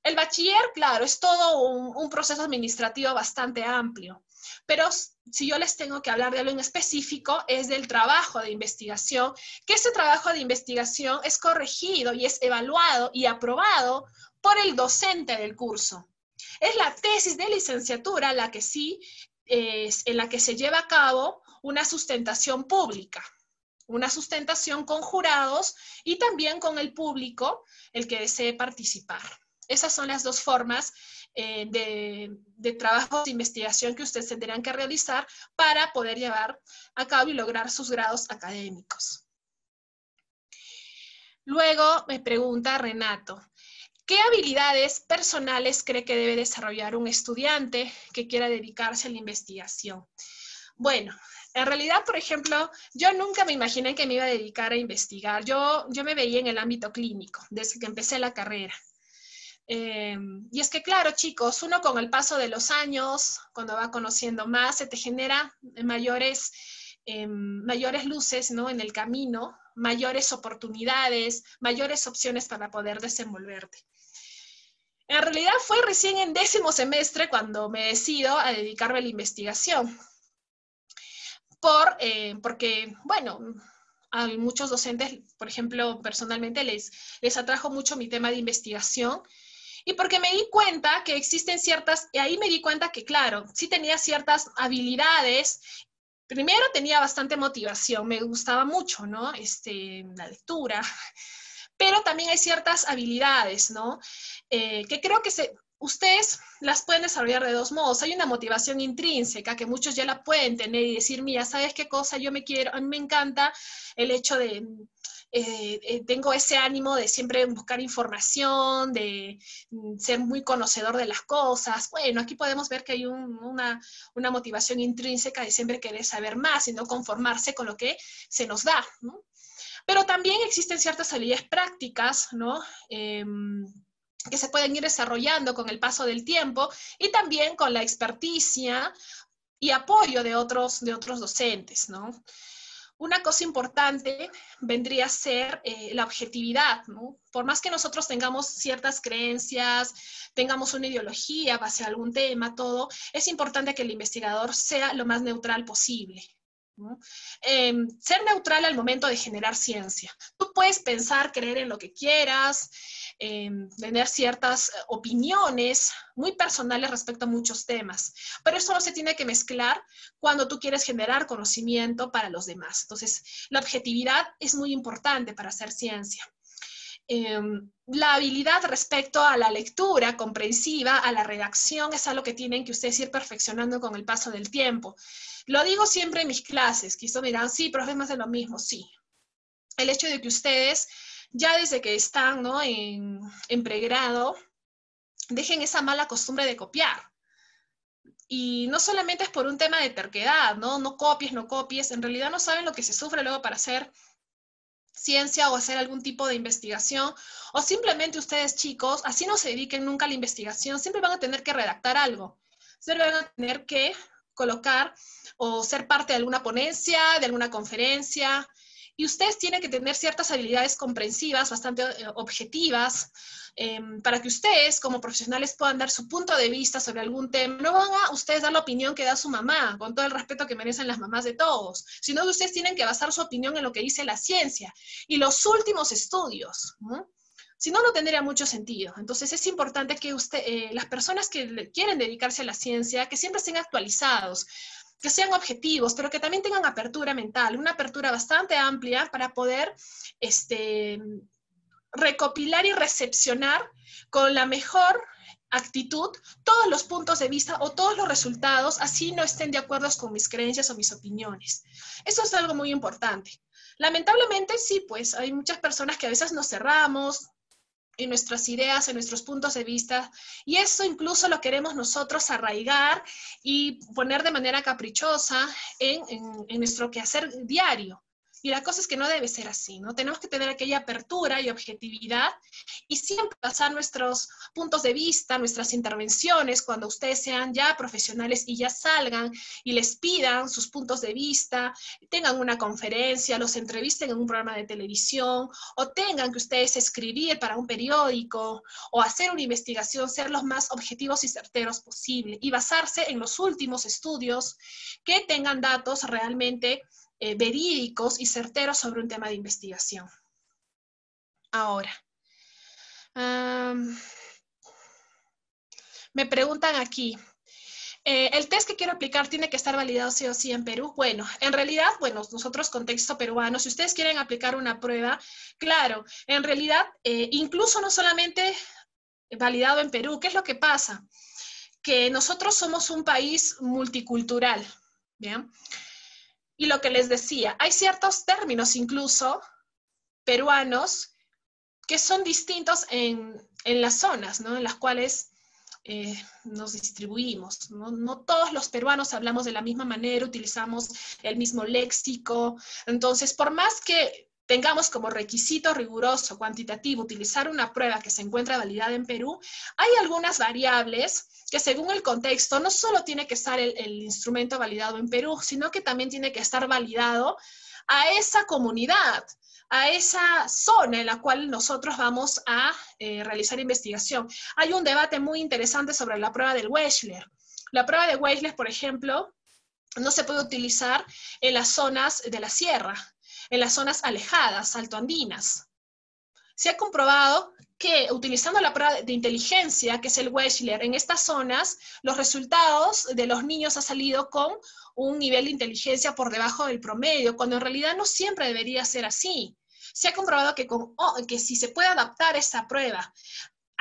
El bachiller, claro, es todo un, proceso administrativo bastante amplio, pero si yo les tengo que hablar de algo en específico, es del trabajo de investigación, que ese trabajo de investigación es corregido y es evaluado y aprobado por el docente del curso. Es la tesis de licenciatura la que sí, es, en la que se lleva a cabo una sustentación pública, una sustentación con jurados y también con el público, el que desee participar. Esas son las dos formas eh, de, de trabajo de investigación que ustedes tendrán que realizar para poder llevar a cabo y lograr sus grados académicos. Luego me pregunta Renato, ¿qué habilidades personales cree que debe desarrollar un estudiante que quiera dedicarse a la investigación? Bueno, en realidad, por ejemplo, yo nunca me imaginé que me iba a dedicar a investigar. Yo, yo me veía en el ámbito clínico desde que empecé la carrera. Em, y es que, claro, chicos, uno con el paso de los años, cuando va conociendo más, se te genera mayores, em, mayores luces ¿no? en el camino, mayores oportunidades, mayores opciones para poder desenvolverte. En realidad fue recién en décimo semestre cuando me decido a dedicarme a la investigación. Por, eh, porque, bueno, a muchos docentes, por ejemplo, personalmente les, les atrajo mucho mi tema de investigación y porque me di cuenta que existen ciertas, y ahí me di cuenta que, claro, sí tenía ciertas habilidades. Primero tenía bastante motivación, me gustaba mucho, ¿no? Este, la lectura, pero también hay ciertas habilidades, ¿no? Eh, que creo que ustedes las pueden desarrollar de dos modos. Hay una motivación intrínseca que muchos ya la pueden tener y decir, mira, ¿sabes qué cosa? Yo me quiero, a mí me encanta el hecho de, eh, eh, tengo ese ánimo de siempre buscar información, de mm, ser muy conocedor de las cosas. Bueno, aquí podemos ver que hay una, una, motivación intrínseca de siempre querer saber más y no conformarse con lo que se nos da. ¿no? Pero también existen ciertas habilidades prácticas, ¿no? Em, que se pueden ir desarrollando con el paso del tiempo y también con la experticia y apoyo de otros, de otros docentes, ¿no? Una cosa importante vendría a ser eh, la objetividad, ¿no? Por más que nosotros tengamos ciertas creencias, tengamos una ideología base a algún tema, todo, es importante que el investigador sea lo más neutral posible, Em, ser neutral al momento de generar ciencia. Tú puedes pensar, creer en lo que quieras, em, tener ciertas eh, opiniones muy personales respecto a muchos temas, pero eso no se tiene que mezclar cuando tú quieres generar conocimiento para los demás. Entonces, la objetividad es muy importante para hacer ciencia. Em, la habilidad respecto a la lectura comprensiva, a la redacción, es algo que tienen que ustedes ir perfeccionando con el paso del tiempo. Lo digo siempre en mis clases, esto dirán, sí, profe, más de lo mismo, sí. El hecho de que ustedes, ya desde que están ¿no? en, en pregrado, dejen esa mala costumbre de copiar. Y no solamente es por un tema de terquedad, ¿no? No copies, no copies. En realidad no saben lo que se sufre luego para hacer ciencia o hacer algún tipo de investigación, o simplemente ustedes chicos, así no se dediquen nunca a la investigación, siempre van a tener que redactar algo, siempre van a tener que colocar o ser parte de alguna ponencia, de alguna conferencia, y ustedes tienen que tener ciertas habilidades comprensivas, bastante eh, objetivas, em, para que ustedes como profesionales puedan dar su punto de vista sobre algún tema. No van a dar la opinión que da su mamá, con todo el respeto que merecen las mamás de todos, sino que ustedes tienen que basar su opinión en lo que dice la ciencia y los últimos estudios. Si no, no tendría mucho sentido. Entonces es importante que usted, eh, las personas que quieren dedicarse a la ciencia, que siempre estén actualizados, que sean objetivos, pero que también tengan apertura mental, una apertura bastante amplia para poder este, recopilar y recepcionar con la mejor actitud todos los puntos de vista o todos los resultados, así no estén de acuerdo con mis creencias o mis opiniones. Eso es algo muy importante. Lamentablemente sí, pues hay muchas personas que a veces nos cerramos, en nuestras ideas, en nuestros puntos de vista, y eso incluso lo queremos nosotros arraigar y poner de manera caprichosa en, en, en nuestro quehacer diario. Y la cosa es que no debe ser así, ¿no? Tenemos que tener aquella apertura y objetividad y siempre pasar nuestros puntos de vista, nuestras intervenciones, cuando ustedes sean ya profesionales y ya salgan y les pidan sus puntos de vista, tengan una conferencia, los entrevisten en un programa de televisión o tengan que ustedes escribir para un periódico o hacer una investigación, ser los más objetivos y certeros posible y basarse en los últimos estudios que tengan datos realmente eh, verídicos y certeros sobre un tema de investigación. Ahora, me preguntan aquí, eh, ¿el test que quiero aplicar tiene que estar validado sí o sí en Perú? Bueno, en realidad, bueno, nosotros contexto peruano, si ustedes quieren aplicar una prueba, claro, en realidad, eh, incluso no solamente validado en Perú, ¿qué es lo que pasa? Que nosotros somos un país multicultural, ¿bien? Y lo que les decía, hay ciertos términos incluso peruanos que son distintos en, las zonas ¿no? en las cuales eh, nos distribuimos. ¿no? todos los peruanos hablamos de la misma manera, utilizamos el mismo léxico. Entonces, por más que tengamos como requisito riguroso, cuantitativo, utilizar una prueba que se encuentra validada en Perú, hay algunas variables que según el contexto no solo tiene que estar el, instrumento validado en Perú, sino que también tiene que estar validado a esa comunidad, a esa zona en la cual nosotros vamos a eh, realizar investigación. Hay un debate muy interesante sobre la prueba del Wechsler. La prueba de Wechsler, por ejemplo, no se puede utilizar en las zonas de la sierra, en las zonas alejadas, altoandinas. Se ha comprobado que utilizando la prueba de inteligencia, que es el Wechsler, en estas zonas, los resultados de los niños han salido con un nivel de inteligencia por debajo del promedio, cuando en realidad no siempre debería ser así. Se ha comprobado que, oh, que si se puede adaptar esta prueba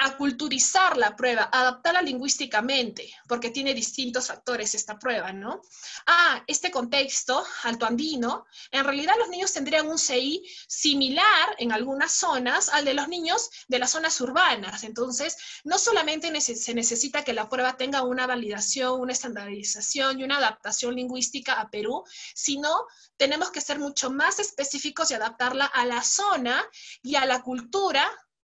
aculturizar la prueba, adaptarla lingüísticamente, porque tiene distintos factores esta prueba, ¿no? Ah, este contexto altoandino, en realidad los niños tendrían un CI similar en algunas zonas al de los niños de las zonas urbanas. Entonces, no solamente se necesita que la prueba tenga una validación, una estandarización y una adaptación lingüística a Perú, sino tenemos que ser mucho más específicos y adaptarla a la zona y a la cultura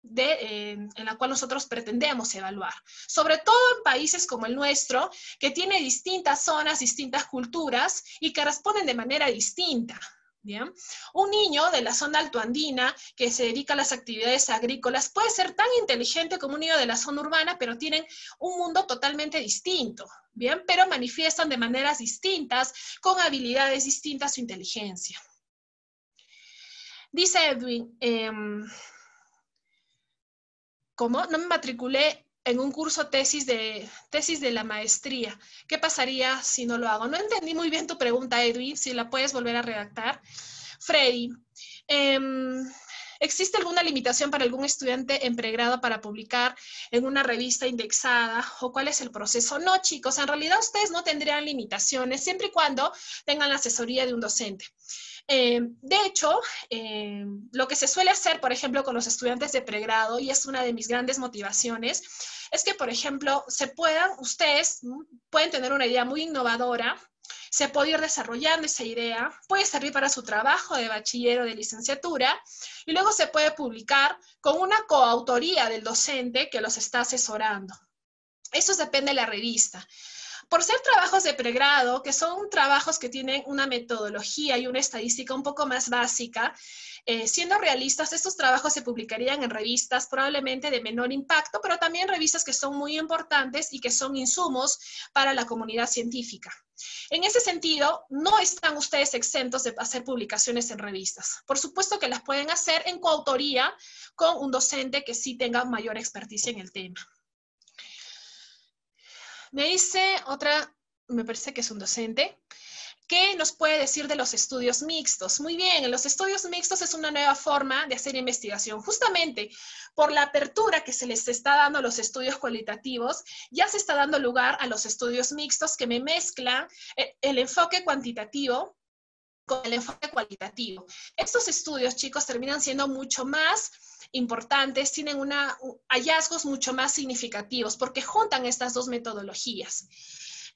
eh, en la cual nosotros pretendemos evaluar. Sobre todo en países como el nuestro, que tiene distintas zonas, distintas culturas y que responden de manera distinta. Bien, un niño de la zona altoandina que se dedica a las actividades agrícolas puede ser tan inteligente como un niño de la zona urbana, pero tienen un mundo totalmente distinto, bien, pero manifiestan de maneras distintas, con habilidades distintas su inteligencia. Dice Edwin, em, ¿Cómo? No me matriculé en un curso tesis de, tesis de la maestría. ¿Qué pasaría si no lo hago? No entendí muy bien tu pregunta, Edwin, si la puedes volver a redactar. Freddy, em, ¿existe alguna limitación para algún estudiante en pregrado para publicar en una revista indexada? ¿O cuál es el proceso? No, chicos, en realidad ustedes no tendrían limitaciones siempre y cuando tengan la asesoría de un docente. Eh, de hecho, eh, lo que se suele hacer, por ejemplo, con los estudiantes de pregrado, y es una de mis grandes motivaciones, es que, por ejemplo, se puedan, ustedes pueden tener una idea muy innovadora, se puede ir desarrollando esa idea, puede servir para su trabajo de bachiller o de licenciatura, y luego se puede publicar con una coautoría del docente que los está asesorando. Eso depende de la revista por ser trabajos de pregrado, que son trabajos que tienen una metodología y una estadística un poco más básica, eh, siendo realistas, estos trabajos se publicarían en revistas probablemente de menor impacto, pero también revistas que son muy importantes y que son insumos para la comunidad científica. En ese sentido, no están ustedes exentos de hacer publicaciones en revistas. Por supuesto que las pueden hacer en coautoría con un docente que sí tenga mayor experticia en el tema. Me dice otra, me parece que es un docente, ¿Qué nos puede decir de los estudios mixtos? Muy bien, los estudios mixtos es una nueva forma de hacer investigación. Justamente por la apertura que se les está dando a los estudios cualitativos, ya se está dando lugar a los estudios mixtos que me mezclan eh, el enfoque cuantitativo con el enfoque cualitativo. Estos estudios, chicos, terminan siendo mucho más importantes, tienen una, hallazgos mucho más significativos porque juntan estas dos metodologías.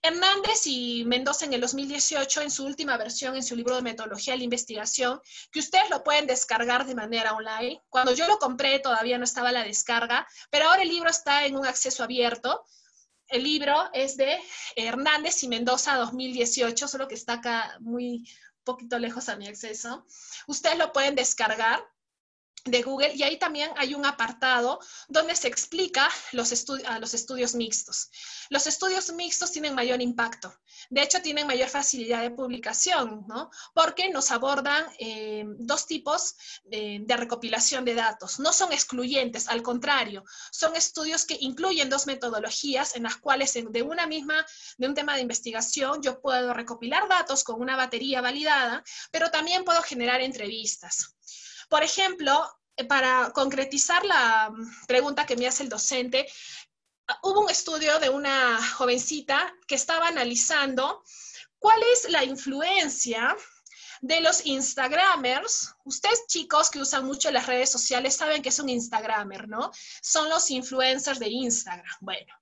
Hernández y Mendoza en el 2018, en su última versión, en su libro de metodología de la investigación, que ustedes lo pueden descargar de manera online. Cuando yo lo compré todavía no estaba la descarga, pero ahora el libro está en un acceso abierto. El libro es de Hernández y Mendoza 2018, solo que está acá muy poquito lejos a mi acceso. Ustedes lo pueden descargar de Google y ahí también hay un apartado donde se explica los, los estudios mixtos. Los estudios mixtos tienen mayor impacto, de hecho tienen mayor facilidad de publicación, ¿no? Porque nos abordan eh, dos tipos de, de recopilación de datos. No son excluyentes, al contrario, son estudios que incluyen dos metodologías en las cuales de una misma, de un tema de investigación, yo puedo recopilar datos con una batería validada, pero también puedo generar entrevistas. Por ejemplo, eh, para concretizar la mm, pregunta que me hace el docente, hubo un estudio de una jovencita que estaba analizando cuál es la influencia de los Instagramers. Ustedes chicos que usan mucho las redes sociales saben que es un Instagramer, ¿no? Son los influencers de Instagram. Bueno,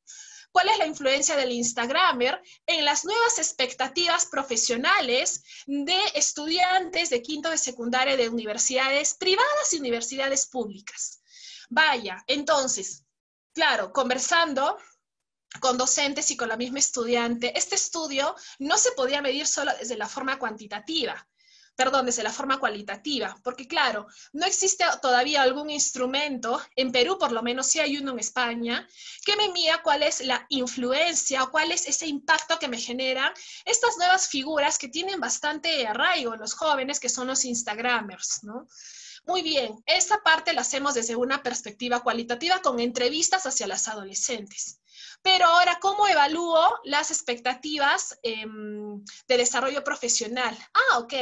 ¿Cuál es la influencia del Instagramer en las nuevas expectativas profesionales de estudiantes de quinto de secundaria de universidades privadas y universidades públicas? Vaya, entonces, claro, conversando con docentes y con la misma estudiante, este estudio no se podía medir solo desde la forma cuantitativa, perdón, desde la forma cualitativa, porque claro, no existe todavía algún instrumento, en Perú por lo menos sí hay uno en España, que me mida cuál es la influencia o cuál es ese impacto que me generan estas nuevas figuras que tienen bastante arraigo en los jóvenes, que son los Instagramers, ¿no? Muy bien, esta parte la hacemos desde una perspectiva cualitativa con entrevistas hacia las adolescentes. Pero ahora, ¿cómo evalúo las expectativas em, de desarrollo profesional? Ah, ok.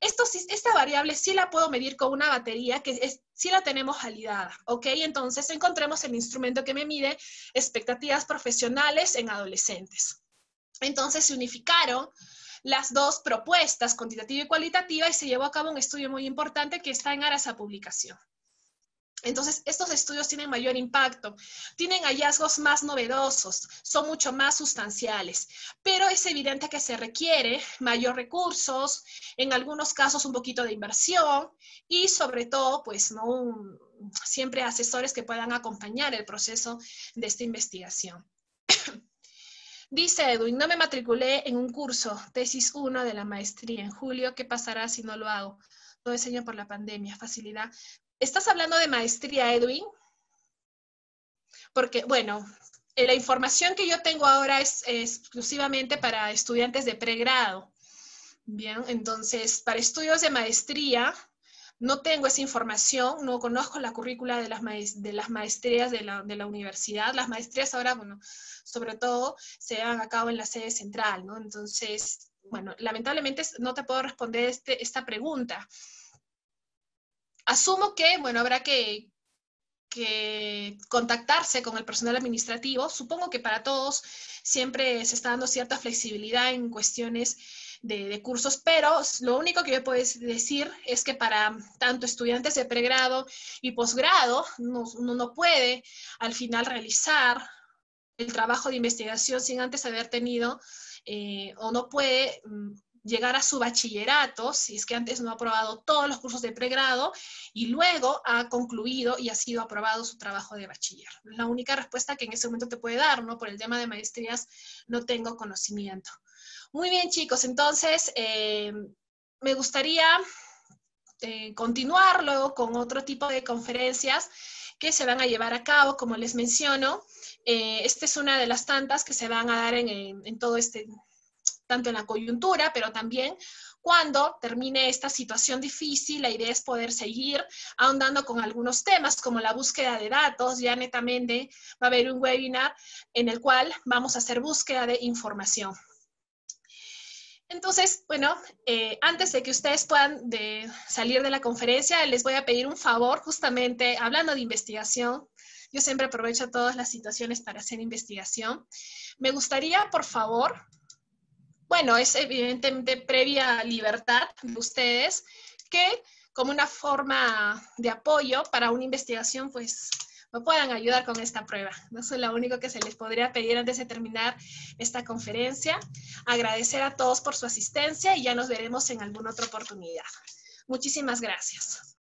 Esto, esta variable sí la puedo medir con una batería que es, sí la tenemos validada, ¿ok? Entonces encontremos el instrumento que me mide expectativas profesionales en adolescentes. Entonces se unificaron las dos propuestas, cuantitativa y cualitativa, y se llevó a cabo un estudio muy importante que está en aras a publicación. Entonces, estos estudios tienen mayor impacto, tienen hallazgos más novedosos, son mucho más sustanciales, pero es evidente que se requiere mayor recursos, en algunos casos un poquito de inversión y sobre todo, pues, ¿no? siempre asesores que puedan acompañar el proceso de esta investigación. Dice Edwin, no me matriculé en un curso, tesis 1 de la maestría en julio, ¿qué pasará si no lo hago? Todo diseño por la pandemia, facilidad. ¿Estás hablando de maestría, Edwin? Porque, bueno, la información que yo tengo ahora es, exclusivamente para estudiantes de pregrado. Bien, entonces, para estudios de maestría, no tengo esa información, no conozco la currícula de las, maestrías de la, de la, universidad. Las maestrías ahora, bueno, sobre todo se llevan a cabo en la sede central, ¿no? Entonces, bueno, lamentablemente no te puedo responder este, esta pregunta. Asumo que, bueno, habrá que, que contactarse con el personal administrativo. Supongo que para todos siempre se está dando cierta flexibilidad en cuestiones de, cursos, pero lo único que yo puedo decir es que para tanto estudiantes de pregrado y posgrado, uno no puede al final realizar el trabajo de investigación sin antes haber tenido eh, o no puede mm, llegar a su bachillerato, si es que antes no ha aprobado todos los cursos de pregrado y luego ha concluido y ha sido aprobado su trabajo de bachiller. La única respuesta que en ese momento te puede dar, ¿no? Por el tema de maestrías no tengo conocimiento. Muy bien, chicos, entonces eh, me gustaría eh, continuar luego con otro tipo de conferencias que se van a llevar a cabo, como les menciono. Eh, esta es una de las tantas que se van a dar en, todo este, tanto en la coyuntura, pero también cuando termine esta situación difícil, la idea es poder seguir ahondando con algunos temas como la búsqueda de datos. Ya netamente va a haber un webinar en el cual vamos a hacer búsqueda de información. Entonces, bueno, eh, antes de que ustedes puedan salir de la conferencia, les voy a pedir un favor, justamente hablando de investigación. Yo siempre aprovecho todas las situaciones para hacer investigación. Me gustaría, por favor, bueno, es evidentemente previa libertad de ustedes, que como una forma de apoyo para una investigación, pues me puedan ayudar con esta prueba. No es lo único que se les podría pedir antes de terminar esta conferencia. Agradecer a todos por su asistencia y ya nos veremos en alguna otra oportunidad. Muchísimas gracias.